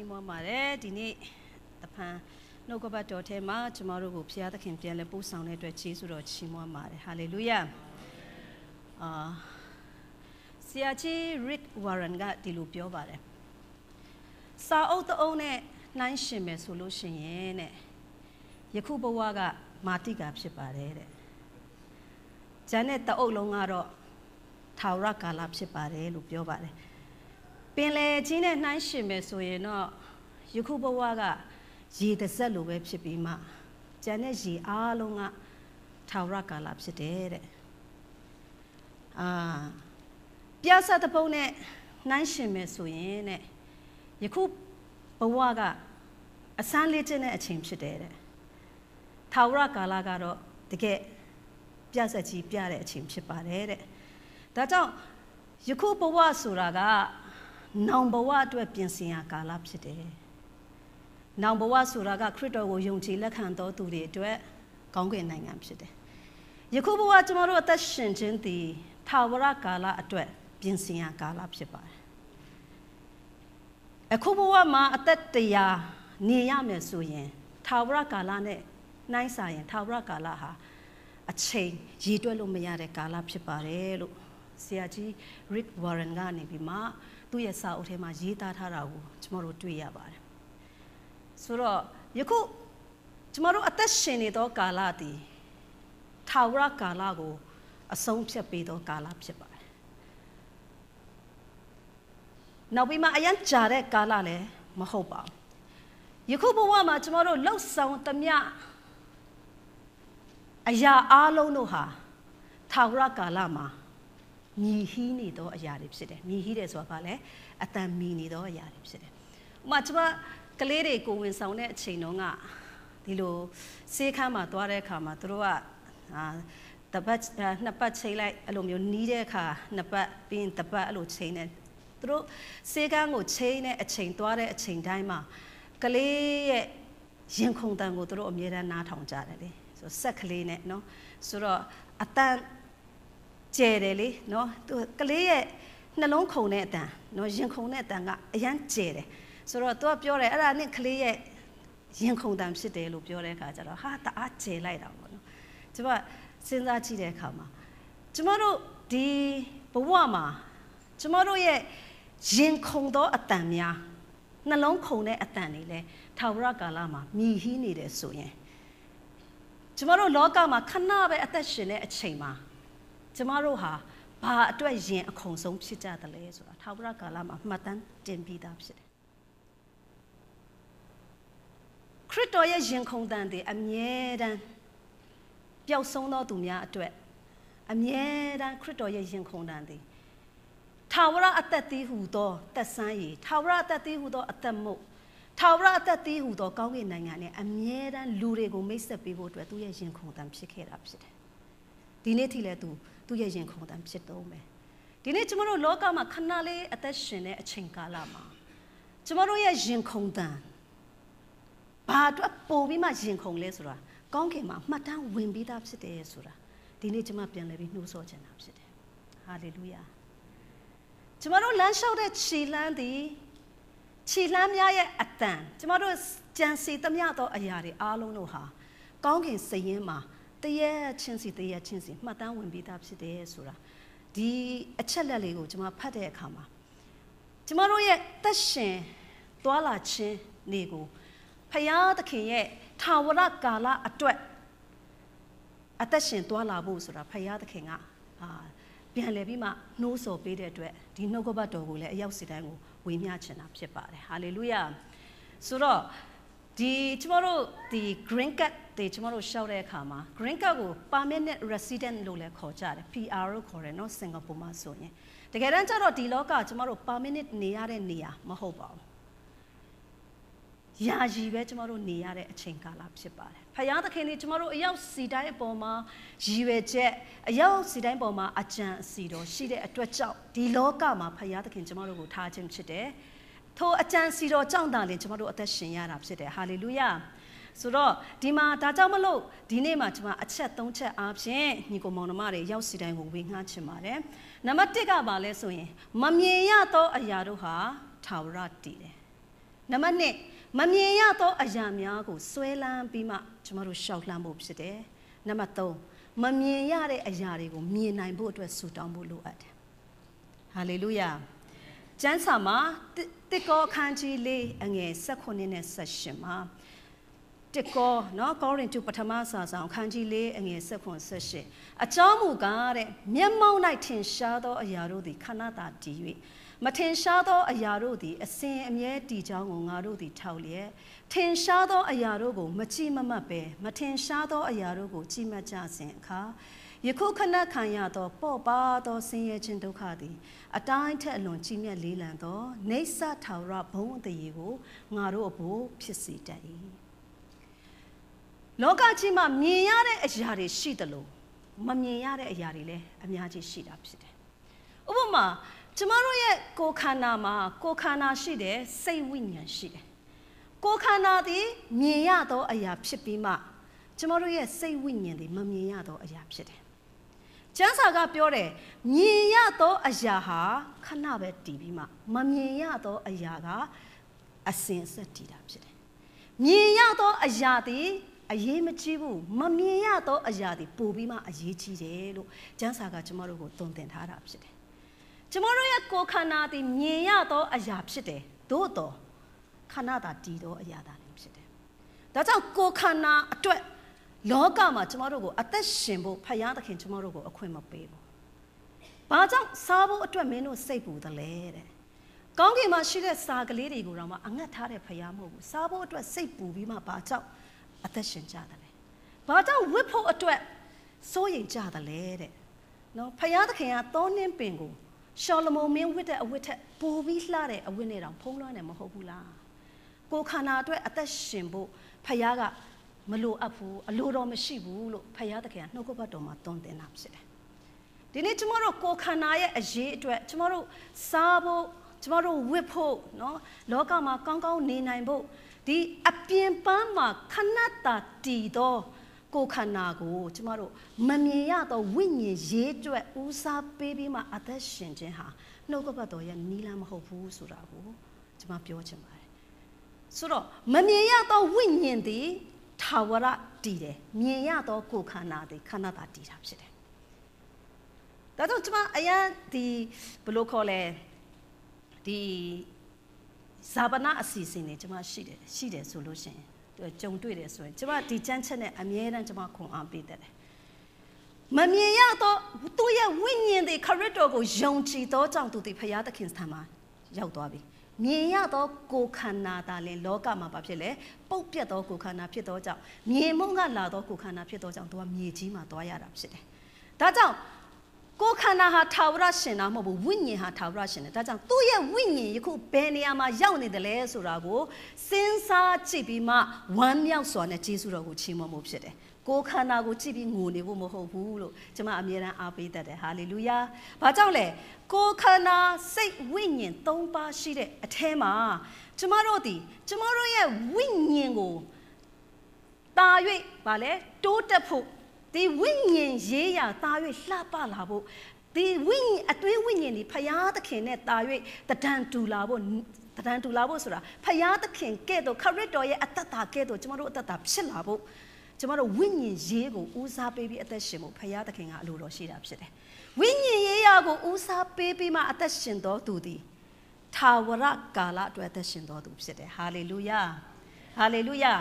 သခင်ရဲ့ကျေးဇူးတော်ချီးမွမ်းပါတယ်ဒီနေ့တဖန်နှုတ်ကပတ်တော်ထဲမှာကျမတို့ကိုဘုရားသခင်ပြန်လဲပို့ဆောင်တဲ့အတွက်ကျေးဇူးတော်ချီးမွမ်းပါတယ်ဟာလေလုယာအာဆရာကြီး Rick Warren ကဒီလိုပြောပါတယ်စာအုပ်တအုပ်နဲ့နှိုင်းရှင်မယ်ဆိုလို့ရှိရင်တဲ့ယခုဘဝကမာတိကာဖြစ်ပါတယ်တဲ့ဂျန်တဲ့တအုပ်လုံးကတော့ထာဝရကာလဖြစ်ပါတယ်လို့ပြောပါတယ် ပင်လေကြီးနဲ့နှိုင်းရှင်မယ်ဆိုရင်တော့ယခုဘဝကရေတစ်ဆက်လိုပဲဖြစ်ပြီးမှကျန်တဲ့ရေအားလုံးကထာဝရကာလဖြစ်တယ်တဲ့အာပြဿတပုံနဲ့နှိုင်းရှင်မယ်ဆိုရင်တဲ့ယခုဘဝကအစမ်းလေးကျတဲ့အချိန်ဖြစ်တယ်တဲ့ထာဝရကာလကတော့တကယ်ပြဿကြီးပြတဲ့အချိန်ဖြစ်ပါတယ်တဲ့ဒါကြောင့်ယခုဘဝဆိုတာက နောင်ဘဝအတွက်ပြင်ဆင်ရာကာလဖြစ်တယ်။နောင်ဘဝဆိုတာကခရစ်တော်ကိုယုံကြည်လက်ခံတော်သူတွေအတွက်ကောင်းကင်နိုင်ငံဖြစ်တယ်။ယခုဘဝကျမတို့အသက်ရှင်ခြင်းသည်ထာဝရကာလအတွက်ပြင်ဆင်ရာကာလဖြစ်ပါတယ်။အခုဘဝမှာအသက်တရားနေရမယ်ဆိုရင်ထာဝရကာလနဲ့နှိုင်းစာရင်ထာဝရကာလဟာအချိန်ရည်တွက်လို့မရတဲ့ကာလဖြစ်ပါတယ်လို့ဆရာကြီး Rick Warren ကနေပြီးမှ သူ့ရဲ့စာအုပ်ထဲမှာရေးသားထားတာကိုကျွန်တော်တို့တွေ့ရပါတယ်ဆိုတော့ယခုကျွန်တော်တို့အသက်ရှင်နေသောကာလသည်ထာဝရကာလကိုအဆုံးဖြတ်ပေးသောကာလဖြစ်ပါတယ်နောက်ပြီးမှအရန်ကြာတဲ့ကာလလည်းမဟုတ်ပါဘူးယခုဘဝမှာကျွန်တော်တို့လှုပ်ဆောင်သမျှအရာအလုံးတို့ဟာထာဝရကာလမှာ မြည်ဟီးနေသောအရာတွေဖြစ်တယ်မြည်ဟီးတယ်ဆိုတာဘာလဲအတန်မီနေသောအရာတွေဖြစ်တယ်ဥမာကျွန်မကလေးတွေကိုဝင်ဆောင်တဲ့အချိန်တုန်းကဒီလိုဆေးခန်းမှာသွားတဲ့အခါမှာသူတို့ကအာတပတ်နှစ်ပတ်ချိန်လိုက်အဲ့လိုမျိုးနီးတဲ့အခါနှစ်ပတ်ပြီးရင်တပတ်အဲ့လိုချိန်နေသူတို့ဆေးကန်းကိုချိန်တဲ့အချိန်သွားတဲ့အချိန်တိုင်းမှာကလေးရဲ့ရင်ခုန်တန်ကိုသူတို့အမြဲတမ်းနားထောင်ကြတယ်လေဆိုဆက်ကလေးနဲ့နော်ဆိုတော့အတန် ကျဲတယ်လေနော်သူကလေးရဲ့နှလုံးခုန်တဲ့အတန်နော်ရင်ခုန်တဲ့အတန်ကအရန်ကျဲတယ်ဆိုတော့သူကပြောတယ်အဲ့ဒါနဲ့ကလေးရဲ့ရင်ခုန်တန်ဖြစ်တယ်လို့ပြောတဲ့အခါကျတော့ဟာတအားကျဲလိုက်တာပေါ့နော်ကျမစဉ်းစားကြည့်တဲ့အခါမှာကျမတို့ဒီဘဝမှာကျမတို့ရဲ့ရင်ခုန်သောအတန်များနှလုံးခုန်တဲ့အတန်တွေလဲထာဝရကာလမှာမြည်ဟီးနေတယ်ဆိုရင်ကျမတို့လောကမှာခဏပဲအသက်ရှင်တဲ့အချိန်မှာ ကျမတို့ဟာဘာအတွက်ရင်အခုံဆုံးဖြစ်ကြတယ်လဲဆိုတာထာဝရကာလမှာမှတ်တမ်းတင်ပြီးသားဖြစ်တယ်ခရစ်တော်ရဲ့ရင်ခုန်တန်တွေအမြဲတမ်းပျောက်ဆုံးသောသူများအတွက်အမြဲတမ်းခရစ်တော်ရဲ့ရင်ခုန်တန်တွေထာဝရအသက်သီးဟူသောသက်ဆန်းရည်ထာဝရအသက်သီးဟူသောအသက်မုတ်ထာဝရအသက်သီးဟူသောကောင်းကင်နိုင်ငံနဲ့အမြဲတမ်းလူတွေကိုမိတ်ဆက်ပေးဖို့အတွက်သူ့ရဲ့ရင်ခုန်တန်ဖြစ်ခဲ့တာဖြစ်တယ်ဒီနေ့ထိလည်းသူ သူ့ရဲ့ရင်ခုန်တန်ဖြစ်တော့မယ်ဒီနေ့ကျမတို့လောကမှာခဏလေးအသက်ရှင်တဲ့အချိန်ကာလမှာကျမတို့ရဲ့ရင်ခုန်တန်ဘာအတွက်ပို့ပြီးမှရင်ခုန်လဲဆိုတာကောင်းကင်မှာမှတ်တမ်းဝင်ပြီးသားဖြစ်တယ်ဆိုတာဒီနေ့ကျမပြန်လဲပြီးနှိုးဆော်ချင်တာဖြစ်တယ်ဟာလေလုယာကျမတို့လမ်းလျှောက်တဲ့ခြေလမ်းသည်ခြေလမ်းများရဲ့အတန်ကျမတို့ကြံစီသမျှသောအရာတွေအားလုံးတို့ဟာကောင်းကင်စည်ရင်မှာ တရက်ချင်းစီတရက်ချင်းစီမှတ်တမ်းဝင်ပြီးသားဖြစ်တယ်ဆိုတာဒီအချက်လက်လေးကိုကျွန်မဖတ်တဲ့အခါမှာကျမတို့ရဲ့သက်ရှင်သွာလာခြင်းနေကိုဖယားသခင်ရဲ့ထာဝရကာလအတွက်အသက်ရှင်သွာလာဖို့ဆိုတာဖယားသခင်ကအာပြန်လဲပြီးမှနှိုးဆော်ပေးတဲ့အတွက်ဒီနှုတ်ကပတ်တော်ကိုလည်းအရောက်စီတိုင်းကိုဝေမျှချင်တာဖြစ်ပါတယ်ဟာလေလုယာဆိုတော့ ဒီကျမတို့ဒီ green card တွေကျမတို့ရှောက်တဲ့အခါမှာ green card ကို permanent resident လို့လည်းခေါ်ကြတယ် PR လို့ခေါ်တယ်နော်စင်ကာပူမှာဆိုရင်တကယ်တမ်းကျတော့ဒီလောကကျမတို့ permanent နေရတဲ့နေရာမဟုတ်ပါဘူးယာယီပဲကျမတို့နေရတဲ့အချိန်ကာလဖြစ်ပါတယ်။ဖယားသခင်นี่ကျမတို့အရောက်စီတိုင်းအပေါ်မှာရည်ရွယ်ချက်အရောက်စီတိုင်းပေါ်မှာအကြံအစီတော်ရှိတဲ့အတွက်ကြောင့်ဒီလောကမှာဖယားသခင်ကျမတို့ကိုထားခြင်းဖြစ်တယ်။ ထိုအကြံစီတော်ကြောင့်သာလေကျမတို့အသက်ရှင်ရတာဖြစ်တယ်။ဟာလေလုယာ။ဆိုတော့ဒီမှာဒါကြောင့်မလို့ဒီနေ့မှာကျွန်မအချက်၃ချက်အားဖြင့်ညီကိုမောင်နှမတွေရောက်စီတိုင်းကိုဝေငှချင်ပါတယ်။နံပါတ်၁ကပါလဲဆိုရင်မမြင်ရသောအရာတို့ဟာထာဝရတည်တယ်နံပါတ်1မမြင်ရသောအရာများကိုဆွဲလန်းပြီးမှကျမတို့ရှောက်လှမ်းဖို့ဖြစ်တယ်နံပါတ်3မမြင်ရတဲ့အရာတွေကိုမြင်နိုင်ဖို့အတွက်ဆူတောင်းဖို့လိုအပ်တယ်ဟာလေလုယာကျမ်းစာမှာ တစ်ကောအခန်းကြီးလေးအငယ်16နဲ့18မှာတစ်ကောနော်ကောရိန္သုပထမစာဆောင်အခန်းကြီးလေးအငယ်16 18အကြောင်းမူကားတဲ့မျက်မှောက်၌ထင်ရှားသောအရာတို့သည်ခဏတာတည်၍မထင်ရှားသောအရာတို့သည်အစဉ်အမြဲတည်ကြောင်းကိုငါတို့သည်ထောက်လျက်ထင်ရှားသောအရာတို့ကိုမကြည့်မမှတ်ပဲမထင်ရှားသောအရာတို့ကိုကြည့်မှတ်ကြစဉ်အခါ ယခုခဏခံရသောပေါ့ပါသောဆင်းရဲခြင်းဒုက္ခသည်အတိုင်းထက်အလွန်ကြီးမြတ်လေးလံသောနေဆထာဝရဘုံအတရေကိုငါတို့အဖို့ဖြစ်စေတတ်၏လောကကြီးမှာမြင်ရတဲ့အရာတွေရှိတယ်လို့မမြင်ရတဲ့အရာတွေလည်းအများကြီးရှိတာဖြစ်တယ်ဥပမာကျမတို့ရဲ့ကိုယ်ခန္ဓာမှာကိုယ်ခန္ဓာရှိတယ်စိတ်ဝိညာဉ်ရှိတယ်ကိုယ်ခန္ဓာသည်မြင်ရသောအရာဖြစ်ပြီးမှကျမတို့ရဲ့စိတ်ဝိညာဉ်သည်မမြင်ရသောအရာဖြစ်တယ် ကျမ်းစာကပြောတယ်မြင်ရသောအရာဟာခဏပဲတည်ပြီးမှမမြင်ရသောအရာကအစင်ဆက်တည်တာဖြစ်တယ်မြင်ရသောအရာသည်အရေးမကြီးဘူးမမြင်ရသောအရာတွေပို့ပြီးမှအရေးကြီးတယ်လို့ကျမ်းစာကကျမတို့ကိုတုံသင်ထားတာဖြစ်တယ်ကျမတို့ရဲ့ကိုယ်ခန္ဓာသည်မြင်ရသောအရာဖြစ်တယ်သို့တော့ခန္ဓာသာတည်သောအရာသာလည်းဖြစ်တယ်ဒါကြောင့်ကိုယ်ခန္ဓာအတွက် လောကမှာကျမတို့ကိုအသက်ရှင်ဖို့ဖယားသခင်ကျမတို့ကိုအခွင့်မပေးဘူးဘာကြောင့်စားဖို့အတွက်မင်းတို့စိတ်ပူသလဲတဲ့ကောင်းကင်မှာရှိတဲ့စာကလေးတွေကိုတော့မှအငတ်ထားတဲ့ဖယားမဟုတ်ဘူးစားဖို့အတွက်စိတ်ပူပြီးမှဘာကြောင့်အသက်ရှင်ကြတယ်လဲဘာကြောင့်ဝတ်ဖို့အတွက်စိုးရိမ်ကြတယ်လဲတဲ့နော်ဖယားသခင်ကသောနှင်းပင်ကိုရှောလမုန်မင်းဝတ်တဲ့အဝတ်ထက်ပိုပြီးလှတဲ့အဝတ်နဲ့တောင်ဖုံးလွှမ်းတယ်မဟုတ်ဘူးလားကိုခန္ဓာအတွက်အသက်ရှင်ဖို့ဖယားက မလိုအပ်ဘူးအလိုတော်မရှိဘူးလို့ဖယားသခင်ကနှုတ်ကပတ်တော်မှာတွန်းတင်တာဖြစ်တယ်ဒီနေ့ကျမတို့ကိုခန္ဓာရဲ့အရေးအတွက်ကျမတို့စားဖို့ကျမတို့ဝတ်ဖို့နော်လောကမှာကောင်းကောင်းနေနိုင်ဖို့ဒီအပြင်ပန်းမှာခဏတာတည်သောကိုခန္ဓာကိုကျမတို့မမြင်ရသောဝိညာဉ်ရေးကျွတ်ဦးစားပေးပြီးမှအသက်ရှင်ခြင်းဟာနှုတ်ကပတ်တော်ရဲ့နီးလမ်းမဟုတ်ဘူးဆိုတာကိုကျမပြောချင်ပါတယ်ဆိုတော့မမြင်ရသောဝိညာဉ်သည် ထာဝရတည်တယ်မြင်ရသောကိုခန္ဓာသည်ခန္ဓာတာတည်တာဖြစ်တယ်ဒါကြောင့်ကျမအရင်ဒီဘယ်လိုခေါ်လဲဒီဇာပနာအစီအစဉ်တွေကျမရှိတယ်ရှိတယ်ဆိုလို့ရှိရင်ကြုံတွေ့တယ်ဆိုရင်ကျမဒီကြမ်းချက်နဲ့အမြဲတမ်းကျမခွန်အားပေးတတ်တယ်မမြင်ရတော့သူ့ရဲ့ဝိညာဉ်တွေခရစ်တော်ကိုယုံကြည်သောကြောင့်သူဒီဖရာသခင်ထံမှာရောက်သွားပြီ မြင်ရသောကိုခန္ဓာသာလင်လောကမှာဘာဖြစ်လဲပုတ်ပြတ်သောကိုခန္ဓာဖြစ်သောကြောင့်မြင်မုံကလာသောကိုခန္ဓာဖြစ်သောကြောင့်သူကမြေကြီးမှာသွားရတာဖြစ်တယ်ဒါကြောင့်ကိုယ်ခန္ဓာဟာထာဝရရှင်တာမဟုတ်ဘူးဝိညာဉ်ဟာထာဝရရှင်တယ်ဒါကြောင့်သူ့ရဲ့ဝိညာဉ်ယခုဘယ်နေရာမှာရောက်နေတယ်လဲဆိုတာကိုစဉ်းစားကြည့်ပြီးမှဝမ်းမြောက်စွာနဲ့ယေရှုတော်ကိုချီးမွမ်းမှုဖြစ်တယ် ကိုယ်ခန္ဓာကိုကြည့်ပြီးငိုနေဖို့မဟုတ်ဘူးလို့ကျွန်မအမြဲတမ်းအားပေးတတ်တယ်ဟာလေလုယာဘာကြောင့်လဲကိုယ်ခန္ဓာစိတ်ဝိညာဉ်၃ပါးရှိတဲ့အထဲမှာကျမတို့ဒီကျမတို့ရဲ့ဝိညာဉ်ကိုတာ၍ဗာလဲတိုးတက်ဖို့ဒီဝိညာဉ်ရေးရာတာ၍လှပလာဖို့ဒီဝိညာဉ်အတွင်းဝိညာဉ်ဒီဖရာသခင်နဲ့တာ၍တဒံတူလာဖို့တဒံတူလာဖို့ဆိုတာဖရာသခင်ကဲ့သို့ခရစ်တော်ရဲ့အသက်တာကဲ့သို့ကျမတို့အသက်တာဖြစ်လာဖို့ ကျမတို့ဝိညာဉ်ရေးကိုဦးစားပေးပြီးအသက်ရှင်ဖို့ဖရာသခင်ကအလိုတော်ရှိတာဖြစ်တယ်ဝိညာဉ်ရေးရာကိုဦးစားပေးပြီးမှအသက်ရှင်တော်သူသည်ထာဝရကာလအတွက်အသက်ရှင်တော်သူဖြစ်တယ်ဟာလေလုယာဟာလေလုယာ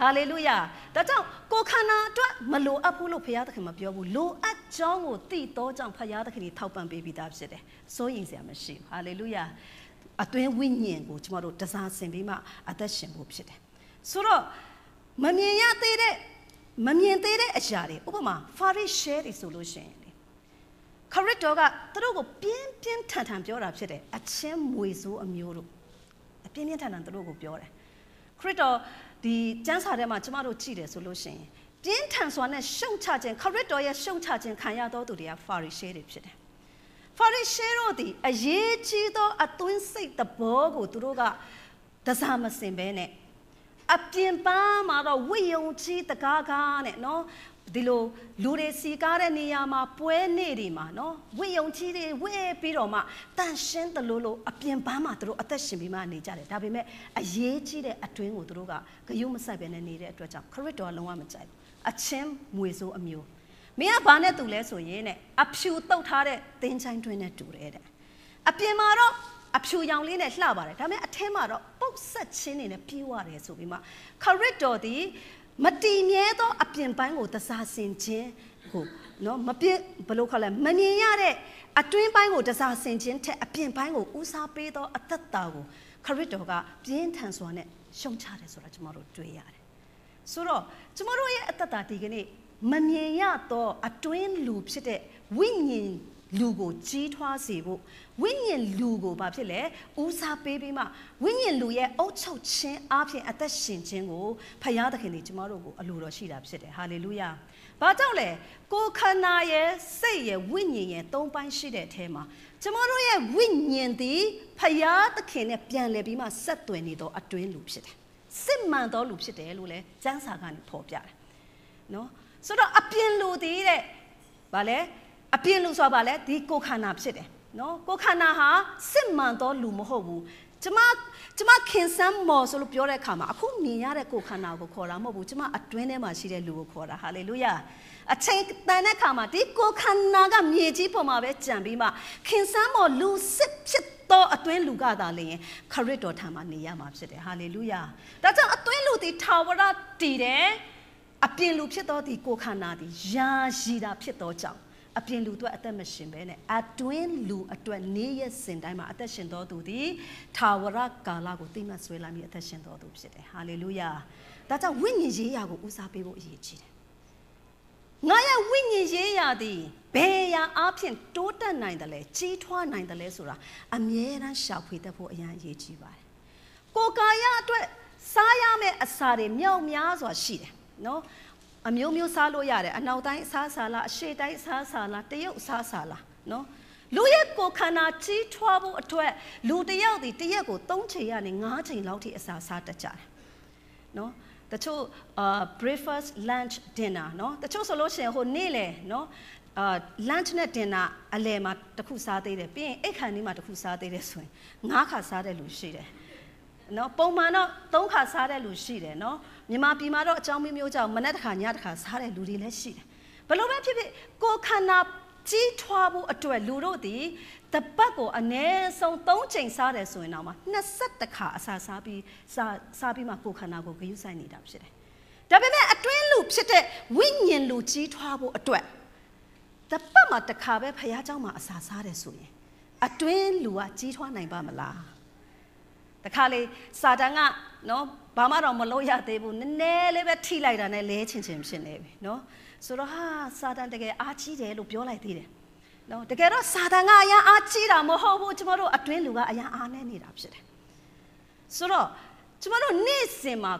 ဟာလေလုယာဒါကြောင့်ကိုခန္ဓာအတွက်မလိုအပ်ဘူးလို့ဘုရားသခင်မပြောဘူးလိုအပ်ကြောင်းကိုသိတော့ကြောင့်ဘုရားသခင်ကြီးထောက်ပံ့ပေးပြီးသားဖြစ်တယ်စိုးရင်စရာမရှိဘူးဟာလေလုယာအတွင်းဝိညာဉ်ကိုကျမတို့တစားဆင်ပြီးမှအသက်ရှင်ဖို့ဖြစ်တယ်ဆိုတော့မမြင်ရသေးတဲ့ မမြင်သေးတဲ့အရာတွေဥပမာဖာရိရှဲတွေဆိုလို့ရှိရင်ခရစ်တော်ကသူတို့ကိုပြင်းပြင်းထန်ထန်ပြောတာဖြစ်တယ်အချင်းမွေဆိုးအမျိုးတို့အပြင်းပြင်းထန်ထန်သူတို့ကိုပြောတယ်ခရစ်တော်ဒီကျမ်းစာထဲမှာကျမတို့ကြည့်တယ်ဆိုလို့ရှိရင်ပြင်းထန်စွာနဲ့ရှုံချခြင်းခရစ်တော်ရဲ့ရှုံချခြင်းခံရတော်သူတွေကဖာရိရှဲတွေဖြစ်တယ်ဖာရိရှဲတို့ဒီအရေးကြီးသောအသွင်းစိတ်သဘောကိုသူတို့ကတစားမစင်ပဲနဲ့ အပြင်ပန်းမှာတော့ဝိယုံကြီးတကားကားနဲ့နော်ဒီလိုလူတွေစီကားတဲ့နေရာမှာပွဲနေတွေမှာနော်ဝိယုံကြီးတွေဝဲပြီးတော့မှတန်ရှင်းတယ်လို့လို့အပြင်ပန်းမှာသူတို့အသက်ရှင်ပြီးမှနေကြတယ်ဒါပေမဲ့အရေးကြီးတဲ့အတွင်းကိုသူတို့ကဂယုမဆိုင်ပဲနဲ့နေတဲ့အတွက်ကြောင့်ခရစ်တော်လုံးဝမကြိုက်ဘူးအချင်းမွေဆိုးအမျိုးမင်းကဘာနဲ့တူလဲဆိုရင်နဲ့အဖြူတုတ်ထားတဲ့သင်္ချိုင်းတွင်းနဲ့တူတယ်တဲ့အပြင်မှာတော့အဖြူရောင်လေးနဲ့လှပါတယ်ဒါပေမဲ့အထဲမှာတော့ ပုတ်ဆက်ချင်းနေနဲ့ပြေးရတယ်ဆိုပြီးမှခရစ်တော်ဒီမတည်မြဲသောအပြင်ပိုင်းကိုတစားဆင်ခြင်းကိုနော်မပြဘလို့ခေါ်လဲမမြင်ရတဲ့အတွင်းပိုင်းကိုတစားဆင်ခြင်းထက်အပြင်ပိုင်းကိုဦးစားပေးသောအသက်တာကိုခရစ်တော်ကပြင်းထန်စွာနဲ့ရှုံချတယ်ဆိုတာကျွန်တော်တို့တွေ့ရတယ်ဆိုတော့ကျွန်တော်တို့ရဲ့အသက်တာဒီကနေ့မမြင်ရသောအတွင်းလူဖြစ်တဲ့ဝိညာဉ် လူကိုကြီးထွားစေဖို့ဝိညာဉ်လူကိုဘာဖြစ်လဲဦးစားပေးပြီးမှဝိညာဉ်လူရဲ့အုပ်ချုပ်ခြင်းအပြင်အသက်ရှင်ခြင်းကိုဖယားသခင်တွေကျမတို့ကိုအလိုတော်ရှိတာဖြစ်တယ်ဟာလေလုယာဘာကြောင့်လဲကိုခန္ဓာရဲ့စိတ်ရဲ့ဝိညာဉ်ရဲ့သုံးပိုင်းရှိတဲ့အထဲမှာကျမတို့ရဲ့ဝိညာဉ်သည်ဖယားသခင်နဲ့ပြန်လည်ပြီးမှဆက်သွယ်နေသောအတွင်းလူဖြစ်တယ်စစ်မှန်သောလူဖြစ်တယ်လို့လဲကျမ်းစာကနေဖော်ပြတယ်နော်ဆိုတော့အပြင်လူသည်တဲ့ဗာလဲ အပြင်လူဆိုတာဗာလဲဒီကိုခန္ဓာဖြစ်တယ်နော်ကိုခန္ဓာဟာစစ်မှန်သောလူမဟုတ်ဘူးကျမကျမခင်ဆန်းမော်ဆိုလို့ပြောတဲ့အခါမှာအခုမြင်ရတဲ့ကိုခန္ဓာကိုခေါ်တာမဟုတ်ဘူးကျမအတွင်းထဲမှာရှိတဲ့လူကိုခေါ်တာဟာလေလုယာအချိန်တန်တဲ့အခါမှာဒီကိုခန္ဓာကမြေကြီးပေါ်မှာပဲကြံပြီးမှခင်ဆန်းမော်လူစစ်ဖြစ်သောအတွင်းလူကသာလျင်ခရစ်တော်ထံမှာနေရမှာဖြစ်တယ်ဟာလေလုယာဒါကြောင့်အတွင်းလူဒီထာဝရတည်တယ်အပြင်လူဖြစ်သောဒီကိုခန္ဓာဒီယာရှိတာဖြစ်သောကြောင့် အပြင်လူအတွက်အသက်မရှင်ပဲနဲ့အတွင်းလူအတွက်နေ့ရက်စဉ်တိုင်းမှာအသက်ရှင်တော်သူသည်ထာဝရကာလကိုသိမှတ်ဆွဲလာပြီးအသက်ရှင်တော်သူဖြစ်တယ်ဟာလေလုယာဒါကြောင့်ဝိညာဉ်ရေးရာကိုဦးစားပေးဖို့အရေးကြီးတယ်ငါရဲ့ဝိညာဉ်ရေးရာသည်ဘယ်ရာအဖြစ်တိုးတက်နိုင်တယ်လဲကြီးထွားနိုင်တယ်လဲဆိုတာအမြဲတမ်းရှာဖွေတတ်ဖို့အရန်အရေးကြီးပါတယ်ကိုယ်ကာယအတွက်စားရမယ့်အစာတွေမြောက်များစွာရှိတယ်နော် အမျိုးမျိုးစားလို့ရတယ်အနောက်တိုင်းစားစားလားအရှေ့တိုင်းစားစားလားတရုတ်စားစားလားနော်လူရဲ့ကိုခန္ဓာကြီးထွားဖို့အတွက်လူတယောက်ဒီတရက်ကို3ချိန်ကနေ5ချိန်လောက်ထိအစာစားတတ်ကြတယ်နော်တချို့အာ breakfast lunch dinner เนาะတချို့ဆိုလို့ရှိရင်ဟိုနေ့လေเนาะအာ lunch နဲ့ dinner အလယ်မှာတစ်ခုစားသေးတယ်ပြီးရင်အိတ်ခါနီးမှာတစ်ခုစားသေးတယ်ဆိုရင်ငါးခါစားတဲ့လူရှိတယ်နော်ပုံမှန်တော့သုံးခါစားတဲ့လူရှိတယ်နော် မြန်မာပြည်မှာတော့အကြောင်းမျိုးမျိုးကြောင့်မနေ့တစ်ခါညတစ်ခါစားတဲ့လူတွေလည်းရှိတယ်ဘလို့ပဲဖြစ်ဖြစ်ကိုခန္ဓာကြီးထွားဖို့အတွက်လူတို့ဒီတပတ်ကိုအနည်းဆုံး3ချိန်စားတယ်ဆိုရင်တော့မှ20ခါအစာစားပြီးစားစားပြီးမှကိုခန္ဓာကိုဂရုစိုက်နေတာဖြစ်တယ်ဒါပေမဲ့အတွင်းလူဖြစ်တဲ့ဝိညာဉ်လူကြီးထွားဖို့အတွက်တပတ်မှာတစ်ခါပဲဖခင်เจ้าမှာအစာစားတယ်ဆိုရင်အတွင်းလူကကြီးထွားနိုင်ပါမလားတခါလေစာတန်ကနော် ဘာမှတော့မလုပ်ရသေးဘူးနည်းနည်းလေးပဲထိလိုက်တာနဲ့လဲချင်ချင်ဖြစ်နေပြီနော်ဆိုတော့ဟာစာတန်တကယ်အားကြီးတယ်လို့ပြောလိုက်သေးတယ်နော်တကယ်တော့စာတန်ကအရာအားကြီးတာမဟုတ်ဘူးကျမတို့အတွင်းလူကအရာအားနေနေတာဖြစ်တယ်ဆိုတော့ကျမတို့နေ့စဉ်မှာ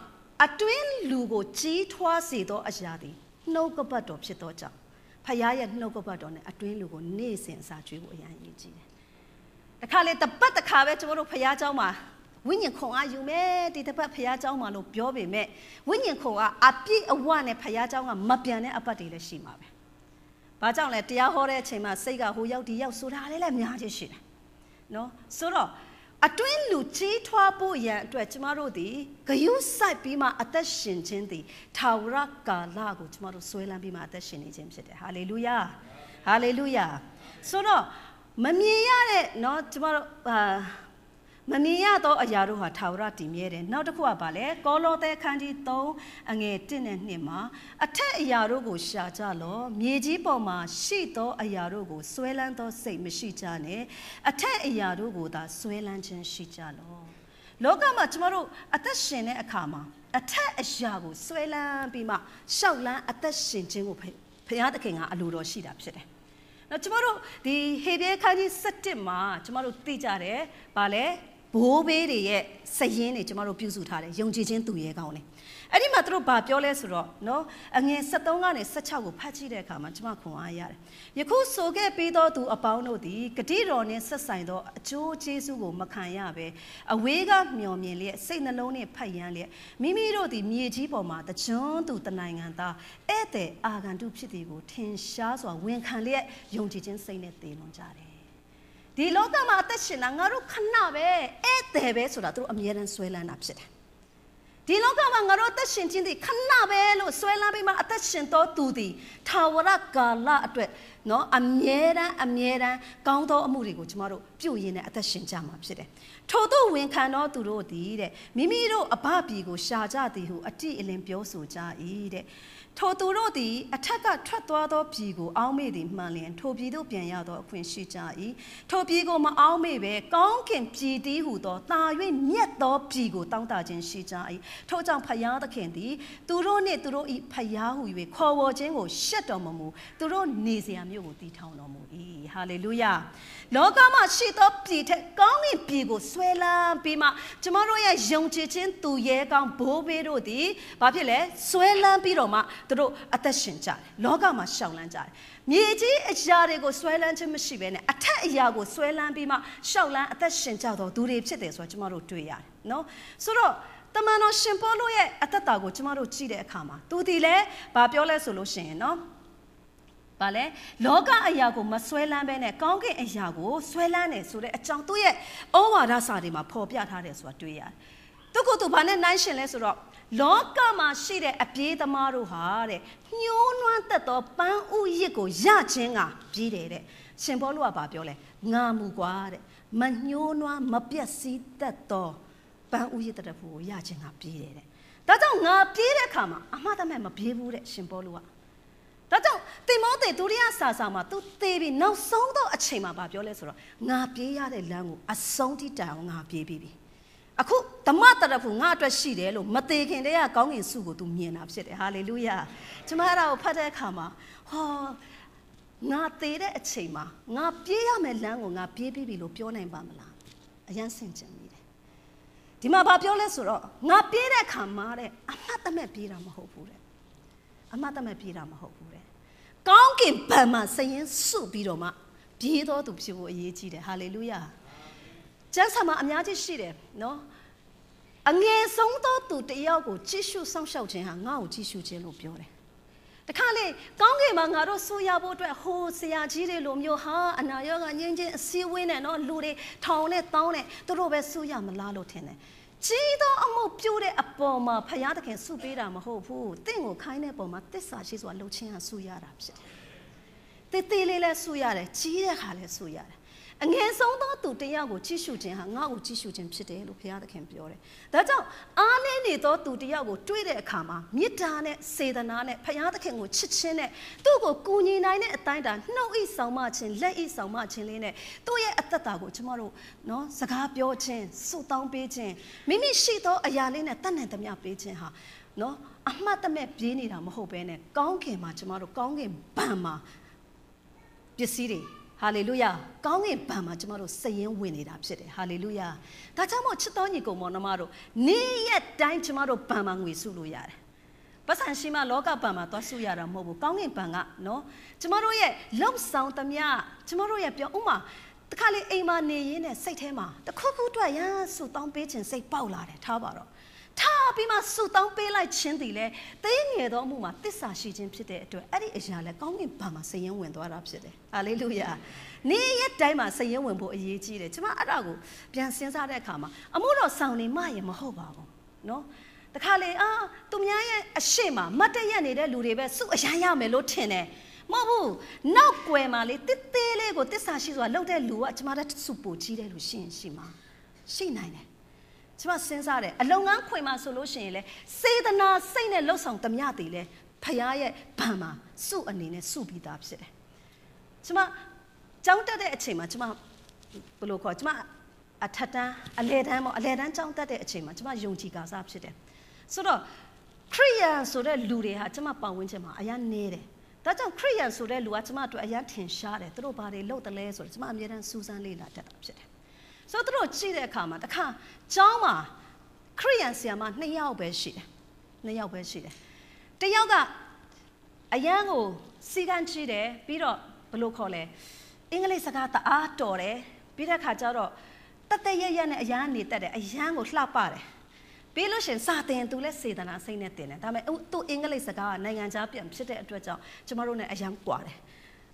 အတွင်းလူကိုကြီးထွားစေသောအရာသည်နှုတ်ကပတ်တော်ဖြစ်သောကြောင့်ဖခင်ရဲ့နှုတ်ကပတ်တော်နဲ့အတွင်းလူကိုနေ့စဉ်စာကျွေးဖို့အရန်ရည်ကြီးတယ်တခါလေတပတ်တခါပဲကျမတို့ဖခင်เจ้าမှာ ဝိညာဉ်ခုံအားယူမယ်ဒီတစ်ပတ်ဖះเจ้าမှာလို့ပြောပေမဲ့ဝိညာဉ်ခုံကအပြည့်အဝနဲ့ဖះเจ้าကမပြန်တဲ့အပတ်တွေလည်းရှိမှာပဲ။ဘာကြောင့်လဲတရားဟောတဲ့အချိန်မှာစိတ်ကဟိုရောက်ဒီရောက်ဆိုတာလေးလည်းများကြီးရှိတယ်။နော်ဆိုတော့အတွင်းလူကြီးထွားဖို့ရန်အတွက်ကျမတို့ဒီဂယုစိုက်ပြီးမှအသက်ရှင်ခြင်းဒီထာဝရကာလကိုကျမတို့ဆွဲလန်းပြီးမှအသက်ရှင်နေခြင်းဖြစ်တယ်။ဟာလေလုယာ။ဟာလေလုယာ။ဆိုတော့မမြင်ရတဲ့เนาะကျမတို့အာ မမြင်ရသောအရာတို့ဟာထာဝရတည်မြဲတယ်နောက်တစ်ခုကဘာလဲကောလောသဲခန်းကြီး3အငယ်1နဲ့2မှာအထက်အရာတို့ကိုရှာကြလောမြေကြီးပေါ်မှာရှိသောအရာတို့ကိုဆွဲလန်းသောစိတ်မရှိကြနဲ့အထက်အရာတို့ကိုသာဆွဲလန်းခြင်းရှိကြလောလောကမှာကျမတို့အသက်ရှင်တဲ့အခါမှာအထက်အရာကိုဆွဲလန်းပြီးမှရှောက်လန်းအသက်ရှင်ခြင်းကိုဖခင်သခင်ကအလိုတော်ရှိတာဖြစ်တယ်နော်ကျမတို့ဒီဟေဘဲခန်းကြီး7မှာကျမတို့သိကြတယ်။ဗာလဲ ဘိုးဘေးတွေရဲ့စရင်တွေကျမတို့ပြုစုထားတယ်ယုံကြည်ခြင်းသူရဲကောင်းတယ်အဲ့ဒီမှာသူတို့ဘာပြောလဲဆိုတော့နော်အငယ်73ကနေ16ကိုဖတ်ကြည့်တဲ့အခါမှာကျမခွန်အားရတယ်ယခုဆိုခဲ့ပြီးသောသူအပေါင်းတို့သည်ဂတိတော်နှင့်ဆက်ဆိုင်သောအကျိုးကျေးဇူးကိုမခံရဘဲအဝေးကမျှော်မြင်လျက်စိတ်နှလုံးနှင့်ဖတ်ရန်လျက်မိမိတို့သည်မြေကြီးပေါ်မှာတကြွန်းသူတနိုင်ငံသားဧည့်သည်အာဂန္တုဖြစ်သည်ကိုထင်ရှားစွာဝန်ခံလျက်ယုံကြည်ခြင်းစိတ်နဲ့တည်လွန်ကြတယ် ဒီလောကမှာအသက်ရှင်တာငါတို့ခဏပဲဧည့်သည်ပဲဆိုတာသူတို့အမြဲတမ်းဆွဲလန်းတာဖြစ်တယ်ဒီလောကမှာငါတို့အသက်ရှင်ခြင်းဒီခဏပဲလို့ဆွဲလန်းပြီးမှအသက်ရှင်တော်သူသည်ထာဝရကာလအတွက်နော်အမြဲတမ်းအမြဲတမ်းကောင်းသောအမှုတွေကိုကျမတို့ပြုရင်းနဲ့အသက်ရှင်ကြမှာဖြစ်တယ်။ထို့သောဝန်ခံတော်သူတို့သည်တဲ့မိမိတို့အဘပြည်ကိုရှာကြသည်ဟုအတိအလင်းပြောဆိုကြ၏တဲ့။ ထိုသူတို့သည်အထက်ကထွက်သွားသောပြည်ကိုအောင်းမေ့သည်မှန်လျင်ထိုပြည်သို့ပြန်ရသောအခွင့်ရှိကြ၏ထိုပြည်ကိုမအောင်းမေ့ပဲကောင်းကင်ပြည်တည်းဟုသောတာ၍မြတ်သောပြည်ကိုတောင်းတခြင်းရှိကြ၏ထို့ကြောင့်ဖယားသခင်သည်သူတို့နှင့်သူတို့၏ဖယားဟု၍ခေါ်ဝေါ်ခြင်းကိုရှက်တော်မမူသူတို့နေစရာမြို့ကိုတည်ထောင်တော်မူ၏ဟာလေလုယာလောကမှာရှိသောပြည်ထက်ကောင်းကင်ပြည်ကိုဆွဲလန်းပြီးမှကျမတို့ရဲ့ယုံကြည်ခြင်းသူရဲကောင်းဘိုးဘေးတို့သည်ဘာဖြစ်လဲဆွဲလန်းပြီးတော့မှသူတို့အသက်ရှင်ကြတယ်လောကမှာရှောင်လန်းကြတယ်မြေကြီးအရာတွေကိုဆွဲလန်းခြင်းမရှိဘဲနဲ့အထက်အရာကိုဆွဲလန်းပြီးမှရှောက်လန်းအသက်ရှင်ကြတော့သူတွေဖြစ်တယ်ဆိုတော့ကျမတို့တွေ့ရတယ်နော်ဆိုတော့တမန်တော်ရှင်ပေါလုရဲ့အသက်တာကိုကျမတို့ကြည့်တဲ့အခါမှာသူဒီလဲဘာပြောလဲဆိုလို့ရှိရင်နော်ဘာလဲလောကအရာကိုမဆွဲလန်းပဲနဲ့ကောင်းကင်အရာကိုဆွဲလန်းတယ်ဆိုတဲ့အကြောင်းသူ့ရဲ့ဩဝါဒစာတွေမှာဖော်ပြထားတယ်ဆိုတာတွေ့ရတယ် သူကသူဘာနဲ့နိုင်ရှင်လဲဆိုတော့လောကမှာရှိတဲ့အပြေးသမားတို့ဟာတဲ့ညှိုးနွမ်းသက်သောပန်းဥယစ်ကိုရခြင်းကပြေးတယ်တဲ့ရှင်ဘောလူကဘာပြောလဲငါမူကွာတဲ့မညှိုးနွမ်းမပြက်စီးတတ်သောပန်းဥယစ်တဲ့ဖို့ရခြင်းကပြေးတယ်တဲ့ဒါကြောင့်ငါပြေးတဲ့အခါမှာအမှားတမဲ့မပြေးဘူးတဲ့ရှင်ဘောလူကဒါကြောင့်တိမောသေဒုတိယစာဆောင်မှာသူသေပြီးနောက်ဆုံးသောအချိန်မှာဗာပြောလဲဆိုတော့ငါပြေးရတဲ့လမ်းကိုအဆုံးထိတိုင်အောင်ငါပြေးပြီးပြီ အခုဓမ္မတရဖူငါအတွက်ရှိတယ်လို့မသေးခင်တည်းကကောင်းကင်စုကို तू မြင်တာဖြစ်တယ်ဟာလေလုယာကျွန်မအဲ့ဒါကိုဖတ်တဲ့အခါမှာဟောငါသေးတဲ့အချိန်မှာငါပြေးရမယ်လမ်းကိုငါပြေးပြီးပြီလို့ပြောနိုင်ပါမလားအယမ်းဆင်ခြင်မိတယ်ဒီမှာဘာပြောလဲဆိုတော့ငါပြေးတဲ့အခါမှာတဲ့အမှတ်တမဲ့ပြေးတာမဟုတ်ဘူးတဲ့အမှတ်တမဲ့ပြေးတာမဟုတ်ဘူးတဲ့ကောင်းကင်ဘံမှာစရင်စုပြီးတော့မှပြေးတော်သူဖြစ်ဖို့အရေးကြီးတယ်ဟာလေလုယာ ကျမ်းစာမှာအများကြီးရှိတယ်နော်အငယ်ဆုံးသောသူတယောက်ကိုကြည့်ရှုစောင့်ရှောက်ခြင်းဟာငါ့ကိုကြည့်ရှုခြင်းလို့ပြောတယ်တခါလေကောင်းကင်မှာငါတို့ဆူရဖို့အတွက်ဟိုဆရာကြီးတွေလိုမျိုးဟာအနာရောဂါငင်းချင်းအစည်းအဝေးနဲ့နော်လူတွေထောင်နဲ့တောင်းနဲ့သူတို့ပဲဆူရမလားလို့ထင်တယ်ကြီးသောအမှုပြုတဲ့အပေါ်မှာဖယားသခင်ဆုပေးတာမဟုတ်ဘူးတင့်ကိုခိုင်းတဲ့ပုံမှာတစ္ဆာရှိစွာလှုပ်ချင်းဟာဆုရတာဖြစ်တယ်တေးသေးလေးလဲဆုရတယ်ကြီးတဲ့ခါလဲဆုရတယ် အငယ်ဆုံးသောသူတယောက်ကိုကြည့်ရှုခြင်းဟာငါ့ကိုကြည့်ရှုခြင်းဖြစ်တယ်လို့ဘုရားသခင်ပြောတယ်။ဒါကြောင့်အားနည်းနေသောသူတယောက်ကိုတွေ့တဲ့အခါမှာမေတ္တာနဲ့စေတနာနဲ့ဘုရားသခင်ကိုချစ်ခြင်းနဲ့သူ့ကိုကူညီနိုင်တဲ့အတိုင်းတာနှုတ်ဤဆောင်မခြင်းလက်ဤဆောင်မခြင်းလေးနဲ့သူ့ရဲ့အသက်တာကိုကျမတို့နော်စကားပြောခြင်းဆုတောင်းပေးခြင်းမိမိရှိသောအရာလေးနဲ့တတ်နိုင်သမျှပေးခြင်းဟာနော်အမှတ်တမဲ့ပြေးနေတာမဟုတ်ဘဲနဲ့ကောင်းကင်မှာကျမတို့ကောင်းကင်ဘံမှာပစ္စည်းတွေ ဟာလေလုယာကောင်းကင်ဘံမှာကျမတို့စည်ရင်ဝင်နေတာဖြစ်တယ်ဟာလေလုယာဒါကြောင့်မို့ချစ်တော်ညီကောင်မောင်နှမတို့နေ့ရက်တိုင်းကျမတို့ဘံမှာငွေစုလို့ရတယ်ပတ်စံရှိမှလောကဘံမှာသွားစုရတာမဟုတ်ဘူးကောင်းကင်ဘံကနော်ကျမတို့ရဲ့လုံဆောင်သမျှကျမတို့ရဲ့ပြောဥမာတခါလေအိမ်မှာနေရင်းနဲ့စိတ်ထဲမှာတခုခုအတွက်ရမ်းဆူတောင်းပေးခြင်းစိတ်ပေါက်လာတယ်ထားပါတော့ ထားပြီးမှဆူတောင်းပေးလိုက်ခြင်းတည်လဲသိငယ်သောအမှုမှာတစ္ဆာရှိခြင်းဖြစ်တဲ့အတွက်အဲ့ဒီအရာလဲကောင်းကင်ဘာမှာစည်ရင်ဝင်သွားတာဖြစ်တယ်ဟာလေလုယာနေ့ရက်တိုင်းမှာစည်ရင်ဝင်ဖို့အရေးကြီးတယ်ကျွန်မအဲ့ဒါကိုပြန်စဉ်းစားတဲ့အခါမှာအမှုတော်ဆောင်နေမှရင်မဟုတ်ပါဘူးနော်တခါလေအာသူများရဲ့အရှိမမတ်တရက်နေတဲ့လူတွေပဲစုအရန်ရမယ်လို့ထင်တယ်မဟုတ်ဘူးနောက်ွယ်မှာလေတစ်သေးလေးကိုတစ္ဆာရှိစွာလှုပ်တဲ့လူကကျွန်မတို့စုပူကြီးတယ်လို့ရှင်းရှိမှာရှိနိုင်တယ် ကျမစဉ်းစားတယ်အလုံငန်းခွင်မှာဆိုလို့ရှိရင်လေစေတနာစိတ်နဲ့လှုပ်ဆောင်သမျှတည်လေဖခင်ရဲ့ဗံမှာစုအနေနဲ့စုပြီးသားဖြစ်တယ်ကျမကြောင်းတက်တဲ့အချိန်မှာကျမဘယ်လိုခေါ်ကျမအထက်တန်းအလဲတန်းပေါ့အလဲတန်းကြောင်းတက်တဲ့အချိန်မှာကျမယုံကြည်ကာစားဖြစ်တယ်ဆိုတော့ခရိယန်ဆိုတဲ့လူတွေဟာကျမပတ်ဝန်းကျင်မှာအရန်နေတယ်ဒါကြောင့်ခရိယန်ဆိုတဲ့လူကကျမတို့အရန်ထင်ရှားတယ်သူတို့ဘာတွေလုပ်တယ်လဲဆိုတော့ကျမအမြဲတမ်းစူးစမ်းလေ့လာတတ်တာဖြစ်တယ် ဆိုတော့သူတို့ကြည့်တဲ့အခါမှာတခါကျောင်းမှာခရိယန်ဆီယာမနှစ်ယောက်ပဲရှိတယ်နှစ်ယောက်ပဲရှိတယ်တယောက်ကအရန်ကိုစီကန်းကြည့်တယ်ပြီးတော့ဘယ်လိုခေါ်လဲအင်္ဂလိပ်စကားတအားတော်တယ်ပြီးတဲ့ခါကျတော့တသက်ရရနဲ့အရန်နေတတ်တယ်အရန်ကိုလှပတယ်ပြီးလို့ရှင်စာတင်သူလည်းစေတနာစိတ်နဲ့တင်တယ်ဒါပေမဲ့သူအင်္ဂလိပ်စကားကနိုင်ငံခြားပြန်ဖြစ်တဲ့အတွက်ကြောင့်ကျမတို့ ਨੇ အရန်ကွာတယ်